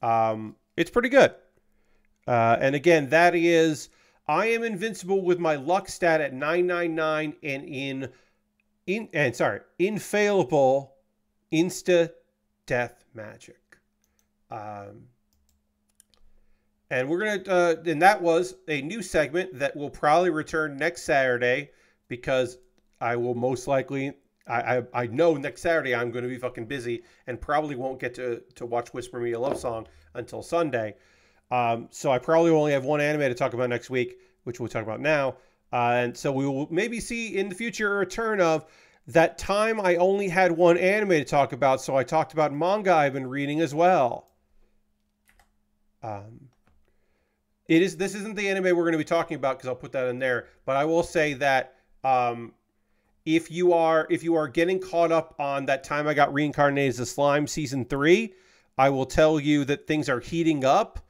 Um, it's pretty good. Uh, and again, that is I am invincible with my luck stat at 999 and in in and sorry, infallible insta death magic. Um, and we're gonna uh, and that was a new segment that will probably return next Saturday because I will most likely I, I, know next Saturday I'm going to be fucking busy and probably won't get to to watch Whisper Me a Love Song until Sunday. Um, so I probably only have one anime to talk about next week, which we'll talk about now. Uh, and so we will maybe see in the future a return of that time I only had one anime to talk about, so I talked about manga I've been reading as well. Um, it is this isn't the anime we're going to be talking about because I'll put that in there, but I will say that um, if you are if you are getting caught up on that time I got reincarnated as a slime season three, I will tell you that things are heating up.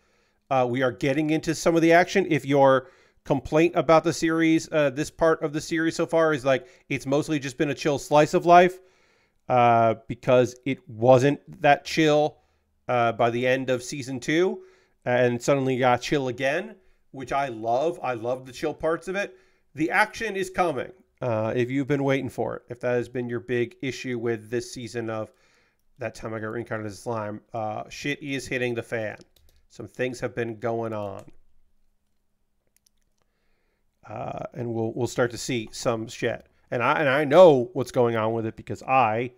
Uh, we are getting into some of the action. If you're complaint about the series, uh, this part of the series so far is like it's mostly just been a chill slice of life uh, because it wasn't that chill uh, by the end of season two, and suddenly got chill again, which I love. I love the chill parts of it. The action is coming. Uh, if you've been waiting for it, if that has been your big issue with this season of that time I got reincarnated as slime, uh, shit is hitting the fan. Some things have been going on uh, and we'll we'll start to see some shit. And I and I know what's going on with it because I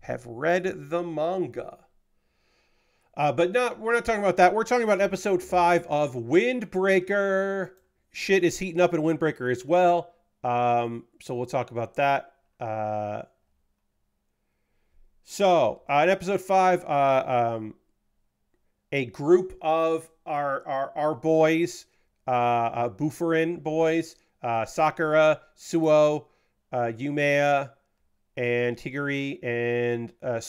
have read the manga. Uh, but not we're not talking about that. We're talking about episode five of Wind Breaker. Shit is heating up in Wind Breaker as well. Um, so we'll talk about that. Uh, so uh, in episode five, uh, um, a group of our our, our boys uh, uh, Bofurin boys, uh, Sakura, Suo, uh, Yumea, and Hiiragi, and uh,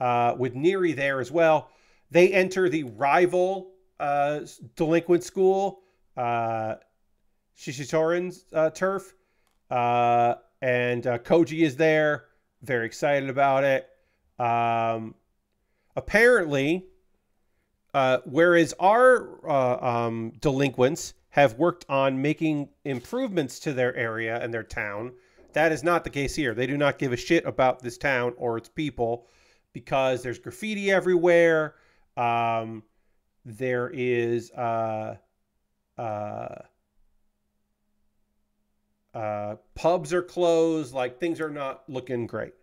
uh, with Nirei there as well. They enter the rival uh, delinquent school, uh, Shishitoren's uh, turf, uh, and uh, Choji is there, very excited about it. Um, apparently, uh, whereas our uh, um, delinquents have worked on making improvements to their area and their town, that is not the case here. They do not give a shit about this town or its people because there's graffiti everywhere. Um, there is uh, uh, uh, pubs are closed. Like things are not looking great.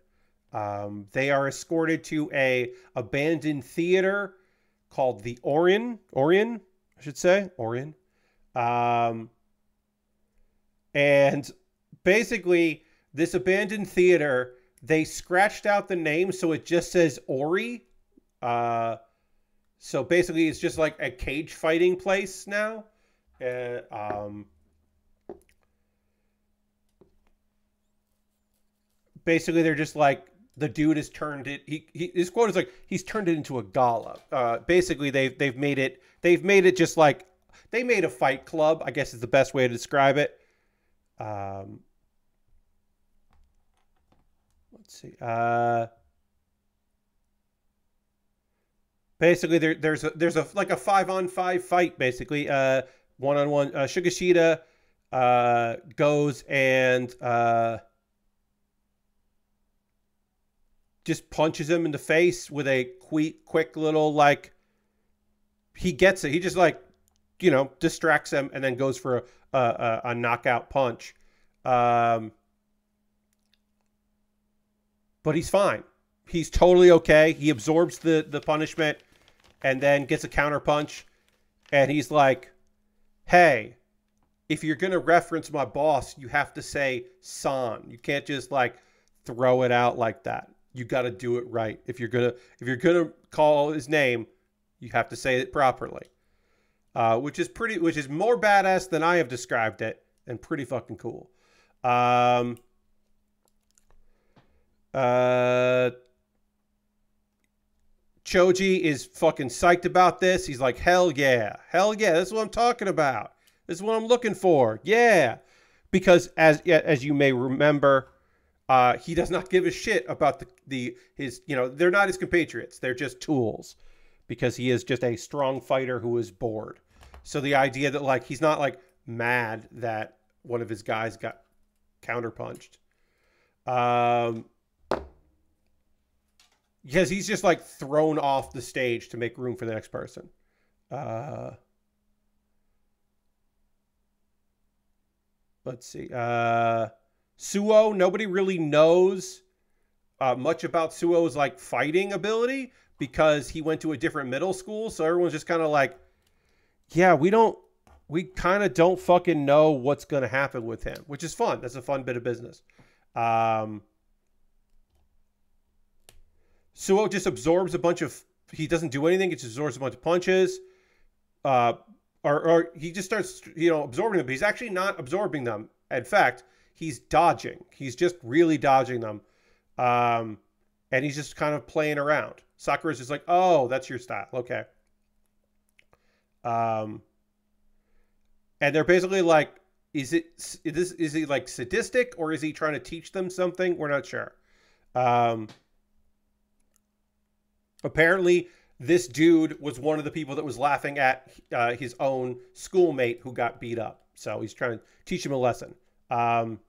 Um, they are escorted to a abandoned theater called the Orion. Orion, I should say. Orion. Um, and basically, this abandoned theater, they scratched out the name so it just says Ori. Uh, so basically, it's just like a cage fighting place now. Uh, um, basically, they're just like the dude has turned it. He, he his quote is like he's turned it into a gala. Uh, basically, they've they've made it they've made it just like they made a fight club. I guess is the best way to describe it. Um, let's see. Uh, basically, there, there's a there's a like a five on five fight. Basically, uh, one on one. Uh, Sugishita uh, goes and. Uh, just punches him in the face with a quick, quick little like. He gets it. He just like you know, distracts him and then goes for a, a, a knockout punch. Um, but he's fine. He's totally okay. He absorbs the, the punishment and then gets a counter punch. And he's like, hey, if you're going to reference my boss, you have to say San. You can't just like throw it out like that. You got to do it right. If you're to if you're to call his name, you have to say it properly. Uh, which is pretty which is more badass than I have described it and pretty fucking cool. Um uh Choji is fucking psyched about this. He's like, hell yeah. Hell yeah. This is what I'm talking about. This is what I'm looking for. Yeah. Because as as you may remember, uh, he does not give a shit about the, the his you know they're not his compatriots. They're just tools because he is just a strong fighter who is bored. So the idea that like he's not like mad that one of his guys got counterpunched. Um, because he's just like thrown off the stage to make room for the next person. Uh, let's see. Uh, Suo, nobody really knows uh, much about Suo's like fighting ability because he went to a different middle school. So everyone's just kind of like, yeah, we don't, we kind of don't fucking know what's going to happen with him, which is fun. That's a fun bit of business. Um, Suo just absorbs a bunch of. He doesn't do anything. He just absorbs a bunch of punches. Uh, or, or he just starts, you know, absorbing them. But he's actually not absorbing them. In fact, he's dodging. He's just really dodging them. Um, and he's just kind of playing around. Sakura's just like, oh, that's your style. Okay. Um, and they're basically like, is it is this is he like sadistic or is he trying to teach them something? We're not sure. Um, apparently, this dude was one of the people that was laughing at uh, his own schoolmate who got beat up. So he's trying to teach him a lesson. Um,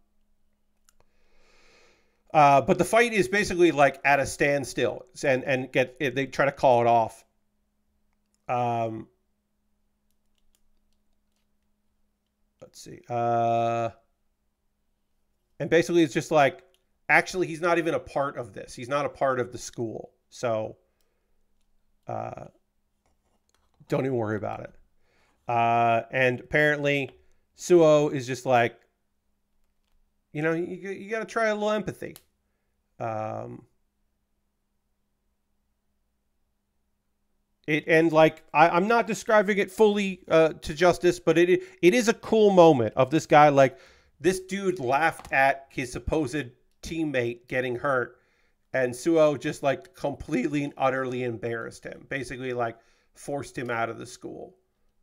uh, but the fight is basically like at a standstill, and and get they try to call it off. Um, let's see. Uh, and basically, it's just like actually he's not even a part of this. He's not a part of the school, so uh, don't even worry about it. Uh, and apparently, Suo is just like you know, you, you got to try a little empathy. Um, it and like I, am not describing it fully uh, to justice, but it it is a cool moment of this guy. Like this dude laughed at his supposed teammate getting hurt, and Suo just like completely and utterly embarrassed him. Basically, like forced him out of the school,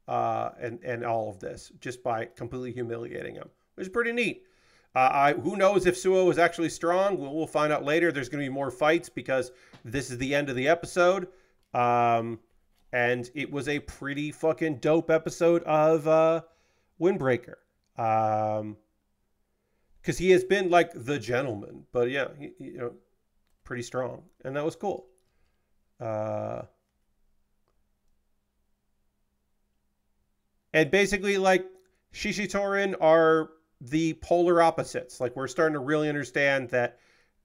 uh, and and all of this just by completely humiliating him, which is pretty neat. Uh, I, who knows if Suo is actually strong? We'll, we'll find out later. There's going to be more fights because this is the end of the episode. Um, and it was a pretty fucking dope episode of uh, Wind Breaker. Um, because he has been like the gentleman, but yeah, he, you know, pretty strong, and that was cool. Uh, and basically, like Shishitoren are the polar opposites. Like we're starting to really understand that,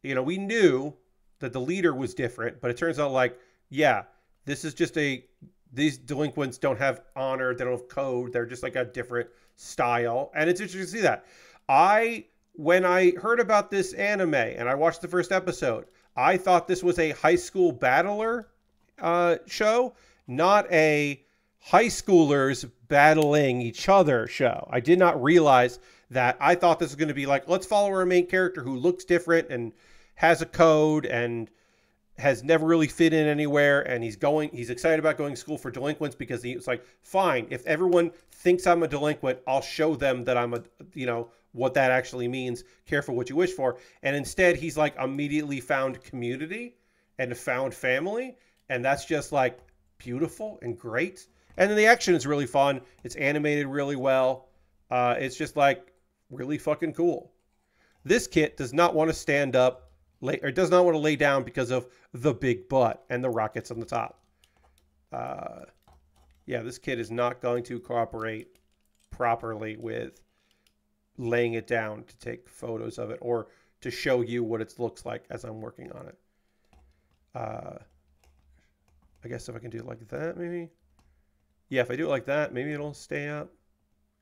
you know, we knew that the leader was different, but it turns out like, yeah, this is just a these delinquents don't have honor, they don't have code, they're just like a different style. And it's interesting to see that. I when I heard about this anime and I watched the first episode, I thought this was a high school battler uh, show, not a high schoolers battling each other show. I did not realize that. I thought this was going to be like, let's follow our main character who looks different and has a code and has never really fit in anywhere and he's going he's excited about going to school for delinquents because he's like fine if everyone thinks i'm a delinquent i'll show them that i'm a you know what that actually means careful what you wish for. And instead he's like immediately found community and found family and that's just like beautiful and great and then the action is really fun it's animated really well uh, it's just like really fucking cool. This kit does not want to stand up, lay, or does not want to lay down because of the big butt and the rockets on the top. Uh, yeah, this kit is not going to cooperate properly with laying it down to take photos of it or to show you what it looks like as I'm working on it. Uh, I guess if I can do it like that, maybe. Yeah, if I do it like that, maybe it'll stay up.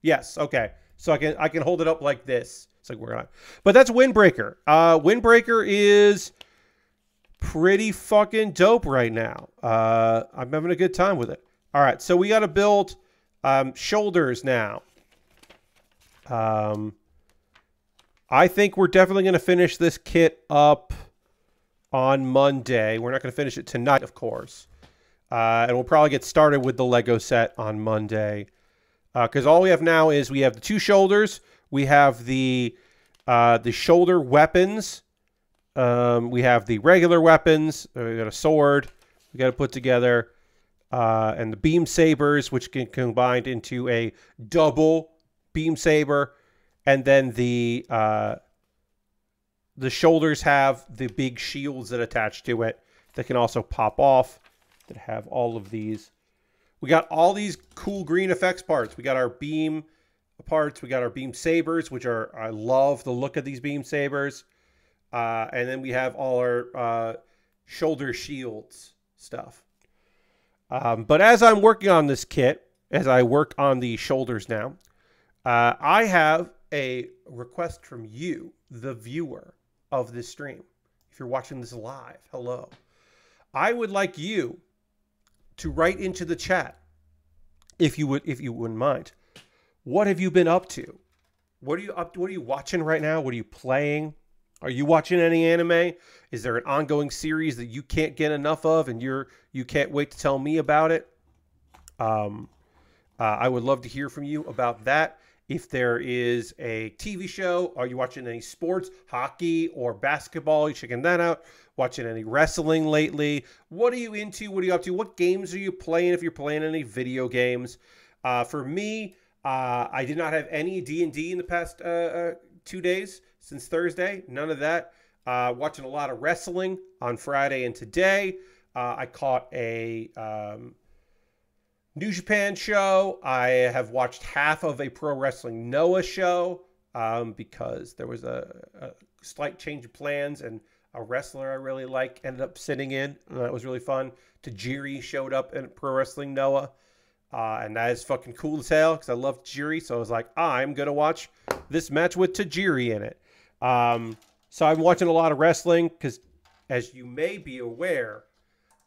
Yes, okay. So I can I can hold it up like this. It's like we're on. But that's Wind Breaker. Uh, Wind Breaker is pretty fucking dope right now. Uh, I'm having a good time with it. All right, so we got to build um, shoulders now. Um, I think we're definitely going to finish this kit up on Monday. We're not going to finish it tonight, of course. Uh, and we'll probably get started with the Lego set on Monday. Because uh, all we have now is we have the two shoulders. We have the uh, the shoulder weapons. Um, we have the regular weapons. Uh, we got a sword. We got to put together. Uh, and the beam sabers, which can combined into a double beam saber, and then the uh, the shoulders have the big shields that attach to it that can also pop off. That have all of these. We got all these cool green effects parts. We got our beam parts. We got our beam sabers, which are I love the look of these beam sabers. Uh, and then we have all our uh, shoulder shields stuff. Um, but as I'm working on this kit, as I work on the shoulders now, uh, I have a request from you, the viewer of this stream. If you're watching this live, hello. I would like you to write into the chat, if you would, if you wouldn't mind. What have you been up to? What are you up? What are you watching right now? What are you playing? Are you watching any anime? Is there an ongoing series that you can't get enough of, and you're you can't wait to tell me about it? Um, uh, I would love to hear from you about that. If there is a TV show, are you watching any sports, hockey or basketball? You checking that out? Watching any wrestling lately? What are you into? What are you up to? What games are you playing? If you're playing any video games, uh, for me, uh, I did not have any D and D in the past uh, uh, two days since Thursday. None of that. Uh, watching a lot of wrestling on Friday and today. Uh, I caught a um, New Japan show. I have watched half of a Pro Wrestling Noah show um, because there was a, a, slight change of plans and a wrestler I really like ended up sitting in. And that was really fun. Tajiri showed up in Pro Wrestling Noah. Uh, and that is fucking cool as hell because I love Tajiri. So I was like, I'm going to watch this match with Tajiri in it. Um, so I'm watching a lot of wrestling because, as you may be aware,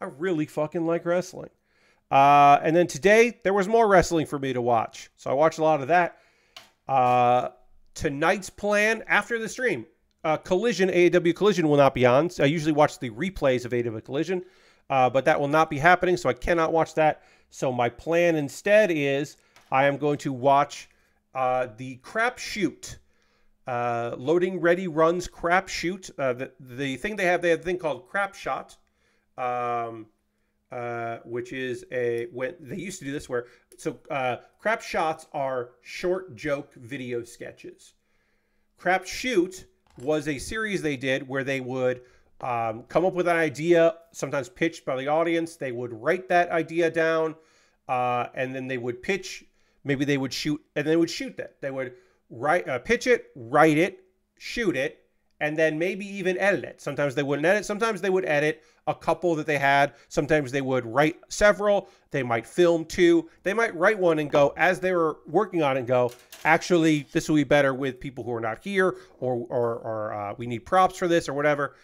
I really fucking like wrestling. Uh, and then today there was more wrestling for me to watch, so I watched a lot of that. Uh, tonight's plan after the stream, uh, Collision AEW Collision will not be on. So I usually watch the replays of AEW Collision, uh, but that will not be happening, so I cannot watch that. So my plan instead is I am going to watch uh, the Crap Shoot uh, LoadingReadyRun's crap shoot. The, the thing they have, they have a thing called crap shot, um, uh, which is a when they used to do this where so uh, crap shots are short joke video sketches. Crap shoot was a series they did where they would um, come up with an idea, sometimes pitched by the audience. They would write that idea down, uh, and then they would pitch. Maybe they would shoot, and they would shoot that. They would write, uh, pitch it, write it, shoot it, and then maybe even edit it. Sometimes they wouldn't edit. Sometimes they would edit a couple that they had. Sometimes they would write several. They might film two. They might write one and go as they were working on it and go, actually, this will be better with people who are not here, or or, or uh, we need props for this or whatever.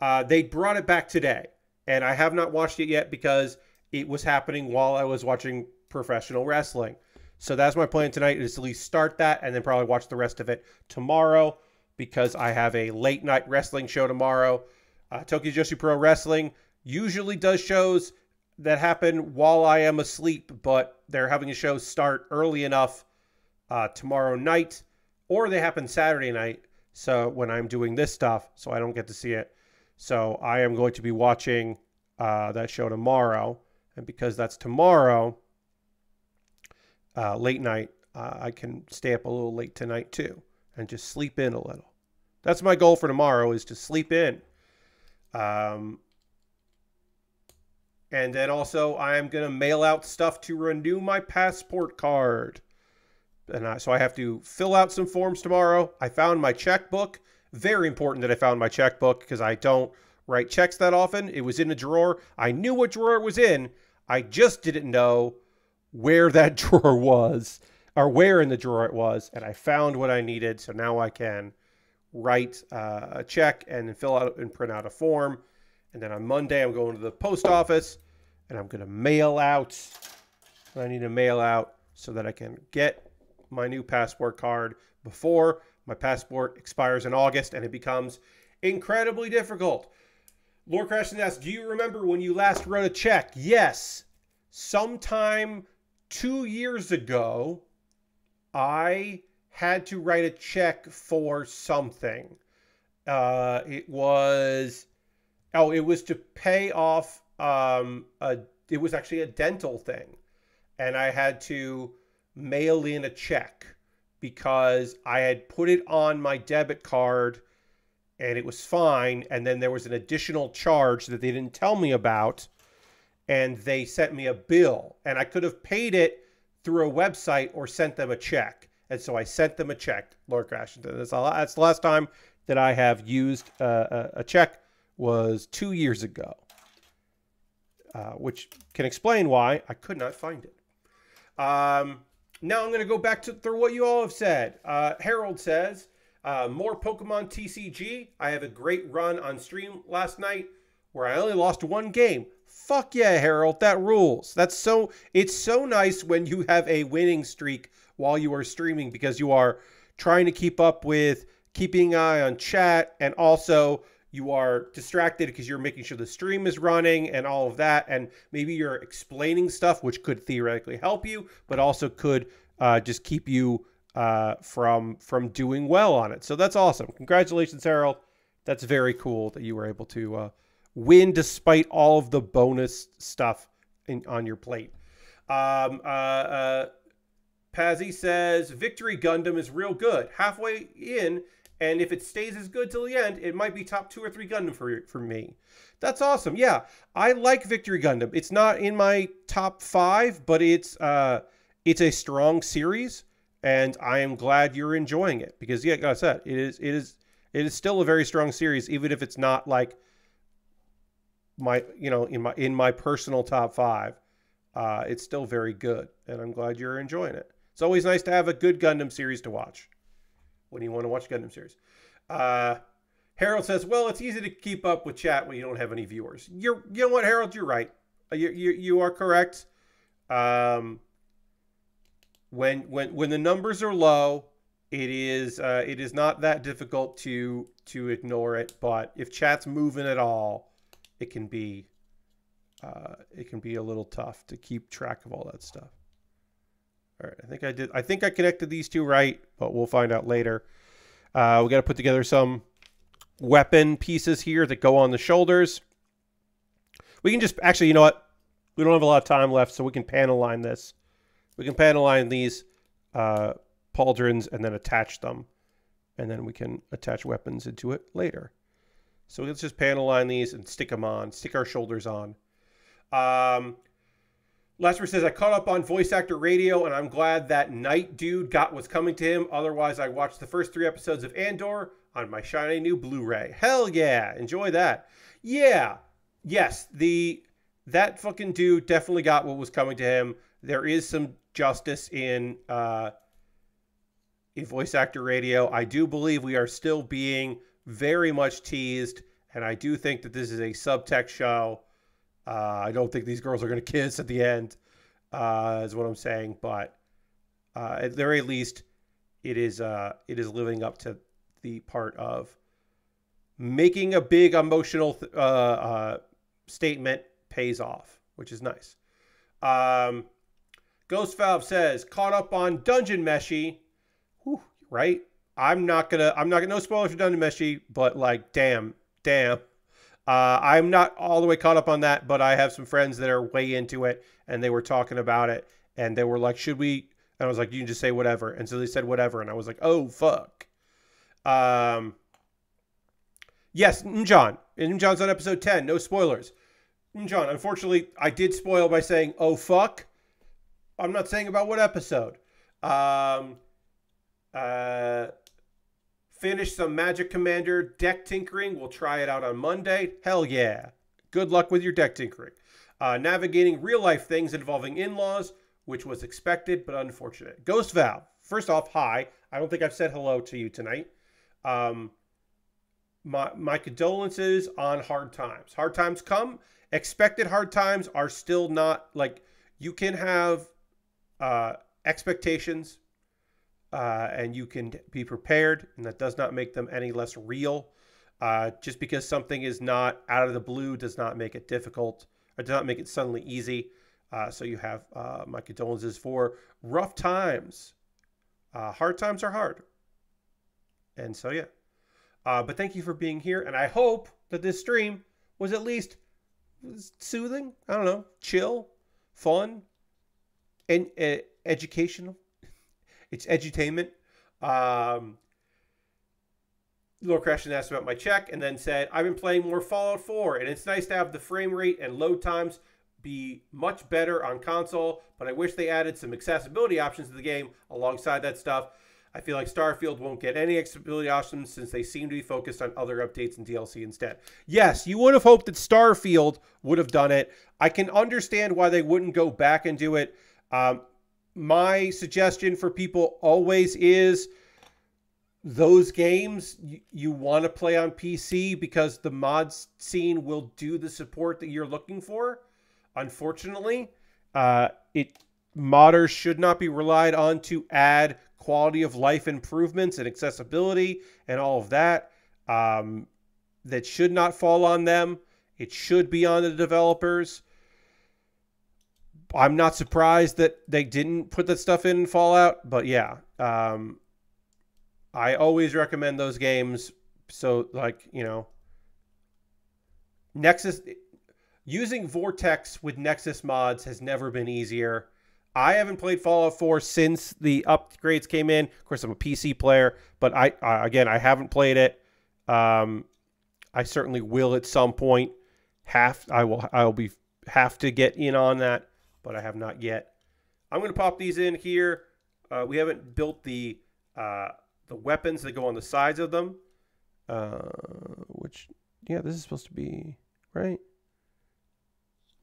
Uh, they brought it back today, and I have not watched it yet because it was happening while I was watching professional wrestling. So that's my plan tonight is to at least start that and then probably watch the rest of it tomorrow because I have a late night wrestling show tomorrow. Uh, Tokyo Joshi Pro Wrestling usually does shows that happen while I am asleep, but they're having a show start early enough uh, tomorrow night, or they happen Saturday night. So when I'm doing this stuff, so I don't get to see it. So I am going to be watching uh, that show tomorrow, and because that's tomorrow, uh, late night, uh, I can stay up a little late tonight too and just sleep in a little. That's my goal for tomorrow is to sleep in. Um, And then also, I am going to mail out stuff to renew my passport card. And I, so I have to fill out some forms tomorrow. I found my checkbook. Very important that I found my checkbook because I don't write checks that often. It was in a drawer. I knew what drawer it was in. I just didn't know where that drawer was or where in the drawer it was. And I found what I needed. So now I can write uh, a check and fill out and print out a form. And then on Monday, I'm going to the post office and I'm going to mail out I need to mail out so that I can get my new passport card before my passport expires in August and it becomes incredibly difficult. Lord Crashton asks, Do you remember when you last wrote a check? Yes. Sometime two years ago, I had to write a check for something. Uh, it was, oh, it was to pay off, um, a, it was actually a dental thing. And I had to mail in a check because I had put it on my debit card and it was fine. And then there was an additional charge that they didn't tell me about. And they sent me a bill. And I could have paid it through a website or sent them a check. And so I sent them a check, Lord Crashington. That's, that's the last time that I have used uh, a, a, check was two years ago, uh, which can explain why I could not find it. Um, now I'm going to go back to through what you all have said. Uh, Harold says, uh, more Pokemon TCG. I have a great run on stream last night where I only lost one game. Fuck yeah, Harold, that rules. That's so it's so nice when you have a winning streak while you are streaming because you are trying to keep up with keeping an eye on chat and also you are distracted because you're making sure the stream is running and all of that. And maybe you're explaining stuff which could theoretically help you but also could uh, just keep you uh, from from doing well on it. So that's awesome. Congratulations harold. That's very cool that you were able to uh, win despite all of the bonus stuff in, on your plate um, uh, uh, Pazzy says Victory Gundam is real good. Halfway in, and if it stays as good till the end, it might be top two or three Gundam for for me. That's awesome. Yeah, I like Victory Gundam. It's not in my top five, but it's uh, it's a strong series, and I am glad you're enjoying it because, yeah, like I said, it is it is it is still a very strong series, even if it's not like my you know in my in my personal top five. Uh, it's still very good, and I'm glad you're enjoying it. It's always nice to have a good Gundam series to watch when you want to watch Gundam series. Uh, Harold says, "Well, it's easy to keep up with chat when you don't have any viewers." You're, you know what, Harold? You're right. Uh, you, you, you are correct. Um, when when when the numbers are low, it is uh, it is not that difficult to to ignore it. But if chat's moving at all, it can be uh, it can be a little tough to keep track of all that stuff. All right, I think I did. I think I connected these two right, but we'll find out later. Uh, we got to put together some weapon pieces here that go on the shoulders. We can just actually, you know what? We don't have a lot of time left, so we can panel line this. We can panel line these uh, pauldrons and then attach them, and then we can attach weapons into it later. So let's just panel line these and stick them on, stick our shoulders on. Um, Lesper says, I caught up on voice actor radio, and I'm glad that Night Dude got what's coming to him. Otherwise, I watched the first three episodes of Andor on my shiny new Blu-ray. Hell yeah, enjoy that. Yeah, yes, the that fucking dude definitely got what was coming to him. There is some justice in uh, in voice actor radio. I do believe we are still being very much teased, and I do think that this is a subtext show uh, I don't think these girls are going to kiss at the end, uh, is what I'm saying. But uh, at the very least, it is uh, it is living up to the part of making a big emotional uh, uh, statement pays off, which is nice. Um, Ghost Valve says caught up on Dungeon Meshi. Whew, right? I'm not gonna. I'm not gonna. No spoilers for Dungeon Meshi, but like, damn, damn. Uh, I'm not all the way caught up on that, but I have some friends that are way into it, and they were talking about it, and they were like, "Should we?" And I was like, "You can just say whatever." And so they said whatever, and I was like, "Oh fuck." Um. Yes, John. John's on episode ten. No spoilers. John, unfortunately, I did spoil by saying, oh, fuck. I'm not saying about what episode. Um, uh, finish some Magic Commander deck tinkering. We'll try it out on Monday. Hell yeah. Good luck with your deck tinkering. Uh, navigating real life things involving in laws, which was expected but unfortunate. Ghost Val, first off, hi. I don't think I've said hello to you tonight. Um, my, my condolences on hard times. Hard times come. Expected hard times are still not like you can have uh, expectations uh, and you can be prepared, and that does not make them any less real. Uh, just because something is not out of the blue does not make it difficult or does not make it suddenly easy. Uh, so you have uh, my condolences for rough times. Uh, hard times are hard. And so, yeah. Uh, but thank you for being here. And I hope that this stream was at least soothing. I don't know, chill, fun, and uh, educational. It's edutainment. Um, Lord Christian asked about my check and then said, I've been playing more Fallout 4, and it's nice to have the frame rate and load times be much better on console, but I wish they added some accessibility options to the game alongside that stuff. I feel like Starfield won't get any accessibility options since they seem to be focused on other updates and DLC instead. Yes, you would have hoped that Starfield would have done it. I can understand why they wouldn't go back and do it. Um, my suggestion for people always is those games you, you want to play on PC because the mod scene will do the support that you're looking for. Unfortunately, uh, it modders should not be relied on to add quality of life improvements and accessibility and all of that. Um, that should not fall on them. It should be on the developers. I'm not surprised that they didn't put that stuff in Fallout, but yeah, um, I always recommend those games. So, like, you know, Nexus using Vortex with Nexus mods has never been easier. I haven't played Fallout 4 since the upgrades came in. Of course, I'm a PC player, but I uh, again I haven't played it. Um, I certainly will at some point. Have I will I will be have to get in on that, but I have not yet. I'm going to pop these in here. Uh, we haven't built the uh, the weapons that go on the sides of them. Uh, which, yeah, this is supposed to be, right?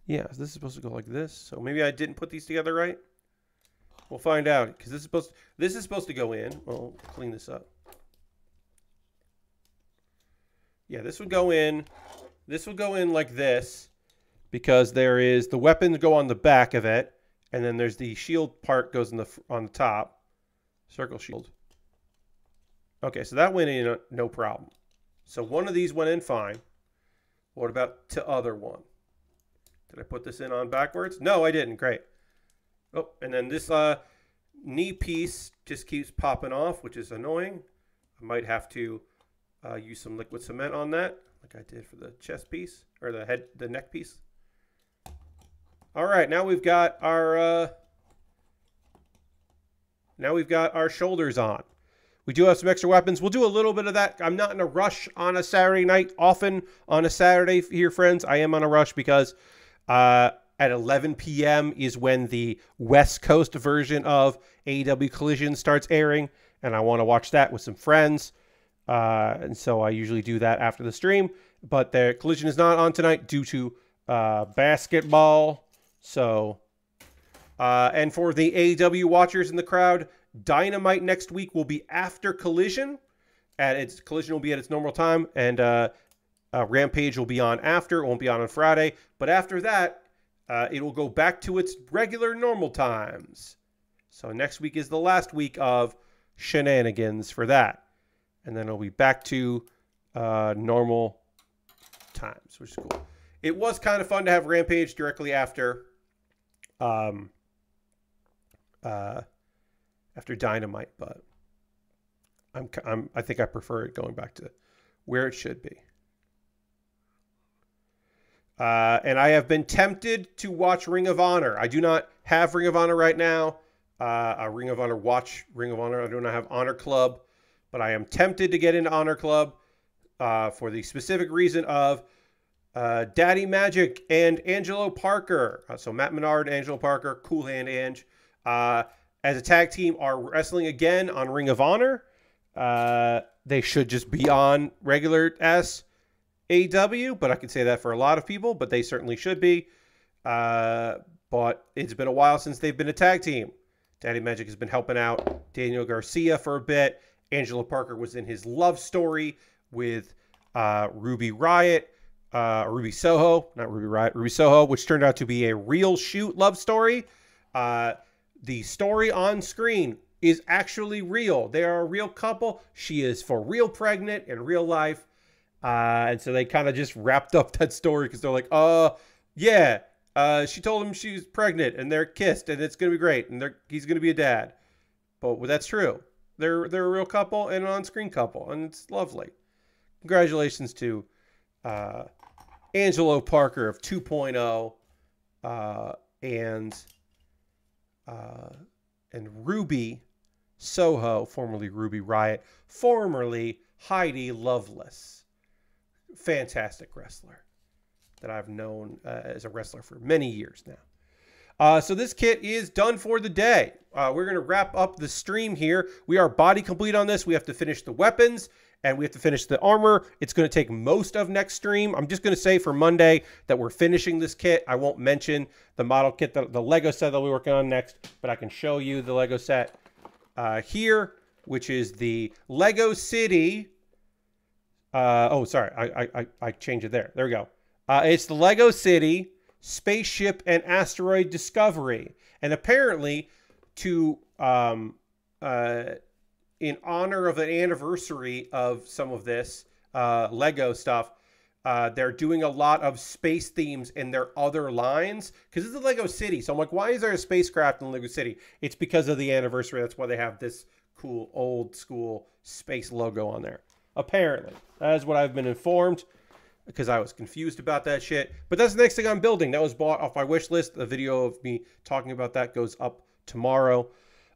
Yeah, this is supposed to go like this. So maybe I didn't put these together right. We'll find out because this is supposed to, this is supposed to go in. Well, clean this up. Yeah, this would go in. This would go in like this because there is the weapons go on the back of it, and then there's the shield part goes in the on the top, circle shield. Okay, so that went in uh, no problem. So one of these went in fine. What about the other one? Did I put this in on backwards? No, I didn't. Great. Oh, and then this uh, knee piece just keeps popping off, which is annoying. I might have to uh, use some liquid cement on that, like I did for the chest piece or the head, the neck piece. All right, now we've got our uh, now we've got our shoulders on. We do have some extra weapons. We'll do a little bit of that. I'm not in a rush on a Saturday night. Often on a Saturday here, friends, I am on a rush because uh, at 11 p.m. is when the West Coast version of AEW Collision starts airing, and I want to watch that with some friends. Uh, and so I usually do that after the stream. But the Collision is not on tonight due to uh, basketball. So, uh, and for the AEW watchers in the crowd, Dynamite next week will be after Collision. At its Collision will be at its normal time, and uh, uh, Rampage will be on after. It won't be on on Friday, but after that, uh, it will go back to its regular normal times. So next week is the last week of shenanigans for that, and then it'll be back to uh, normal times, which is cool. It was kind of fun to have Rampage directly after. Um, uh, after Dynamite, but I'm, I'm I think I prefer it going back to where it should be. Uh, and I have been tempted to watch Ring of Honor. I do not have Ring of Honor right now. Uh, a Ring of Honor watch Ring of Honor. I do not have Honor Club, but I am tempted to get into Honor Club uh, for the specific reason of uh, Daddy Magic and Angelo Parker. Uh, so Matt Menard, Angelo Parker, Cool Hand Ange, uh, as a tag team are wrestling again on Ring of Honor. Uh, they should just be on regular S AW, but I can say that for a lot of people, but they certainly should be. Uh, but it's been a while since they've been a tag team. Daddy Magic has been helping out Daniel Garcia for a bit. Angelo Parker was in his love story with uh, Ruby Riot, uh, Ruby Soho, not Ruby Riot, Ruby Soho, which turned out to be a real shoot love story. Uh, the story on screen is actually real. They are a real couple. She is for real pregnant in real life. Uh, and so they kind of just wrapped up that story because they're like, uh, yeah, uh, she told him she's pregnant and they're kissed and it's going to be great and he's going to be a dad. But well, that's true. They're, they're a real couple and an on screen couple, and it's lovely. Congratulations to uh, Angelo Parker of 2.0 uh, and uh, and Ruby Soho, formerly Ruby Riot, formerly Heidi Lovelace. Fantastic wrestler that I've known uh, as a wrestler for many years now. Uh, so this kit is done for the day. Uh, we're going to wrap up the stream here. We are body complete on this. We have to finish the weapons and we have to finish the armor. It's going to take most of next stream. I'm just going to say for Monday that we're finishing this kit. I won't mention the model kit, the, the Lego set that we're working on next, but I can show you the Lego set uh, here, which is the Lego City. Uh, oh, sorry, I, I, I changed it there. There we go. Uh, it's the Lego City Spaceship and Asteroid Discovery. And apparently, to um, uh, in honor of an anniversary of some of this uh, Lego stuff, uh, they're doing a lot of space themes in their other lines because it's a Lego City. So I'm like, why is there a spacecraft in Lego City? It's because of the anniversary. That's why they have this cool old school space logo on there. Apparently, that is what I've been informed because I was confused about that shit. But that's the next thing I'm building. That was bought off my wish list. The video of me talking about that goes up tomorrow.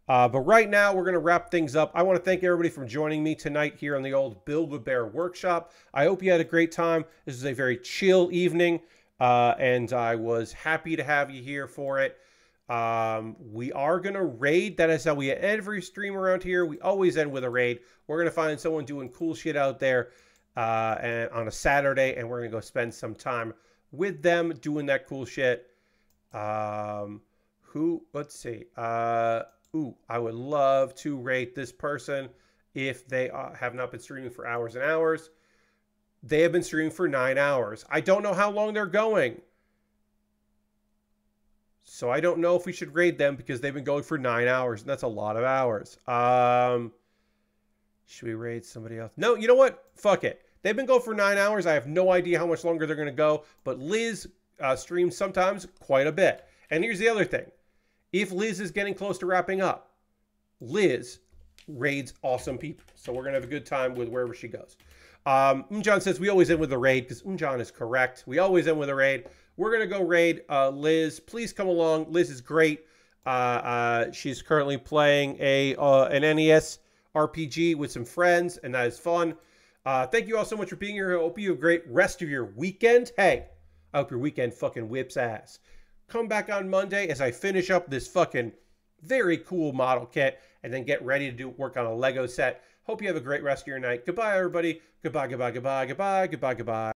Uh, but right now, we're going to wrap things up. I want to thank everybody for joining me tonight here on the old Build with Baer workshop. I hope you had a great time. This is a very chill evening, uh, and I was happy to have you here for it. Um, we are going to raid. That is how we end every stream around here. We always end with a raid. We're going to find someone doing cool shit out there uh, and on a Saturday, and we're going to go spend some time with them doing that cool shit. Um, who, let's see. Uh, ooh, I would love to rate this person if they uh, have not been streaming for hours and hours. They have been streaming for nine hours. I don't know how long they're going. So I don't know if we should rate them because they've been going for nine hours, and that's a lot of hours. Um, should we rate somebody else? No, you know what? Fuck it. They've been going for nine hours. I have no idea how much longer they're going to go, but Liz uh, streams sometimes quite a bit. And here's the other thing if Liz is getting close to wrapping up, Liz raids awesome people. So we're going to have a good time with wherever she goes. Um, Unjan says we always end with a raid because Unjan is correct. We always end with a raid. We're going to go raid uh, Liz. Please come along. Liz is great. Uh, uh, she's currently playing a uh, an NES RPG with some friends, and that is fun. Uh, thank you all so much for being here. I hope you have a great rest of your weekend. Hey, I hope your weekend fucking whips ass come back on Monday as I finish up this fucking very cool model kit and then get ready to do work on a Lego set. Hope you have a great rest of your night. Goodbye, everybody. Goodbye, goodbye, goodbye, goodbye, goodbye, goodbye.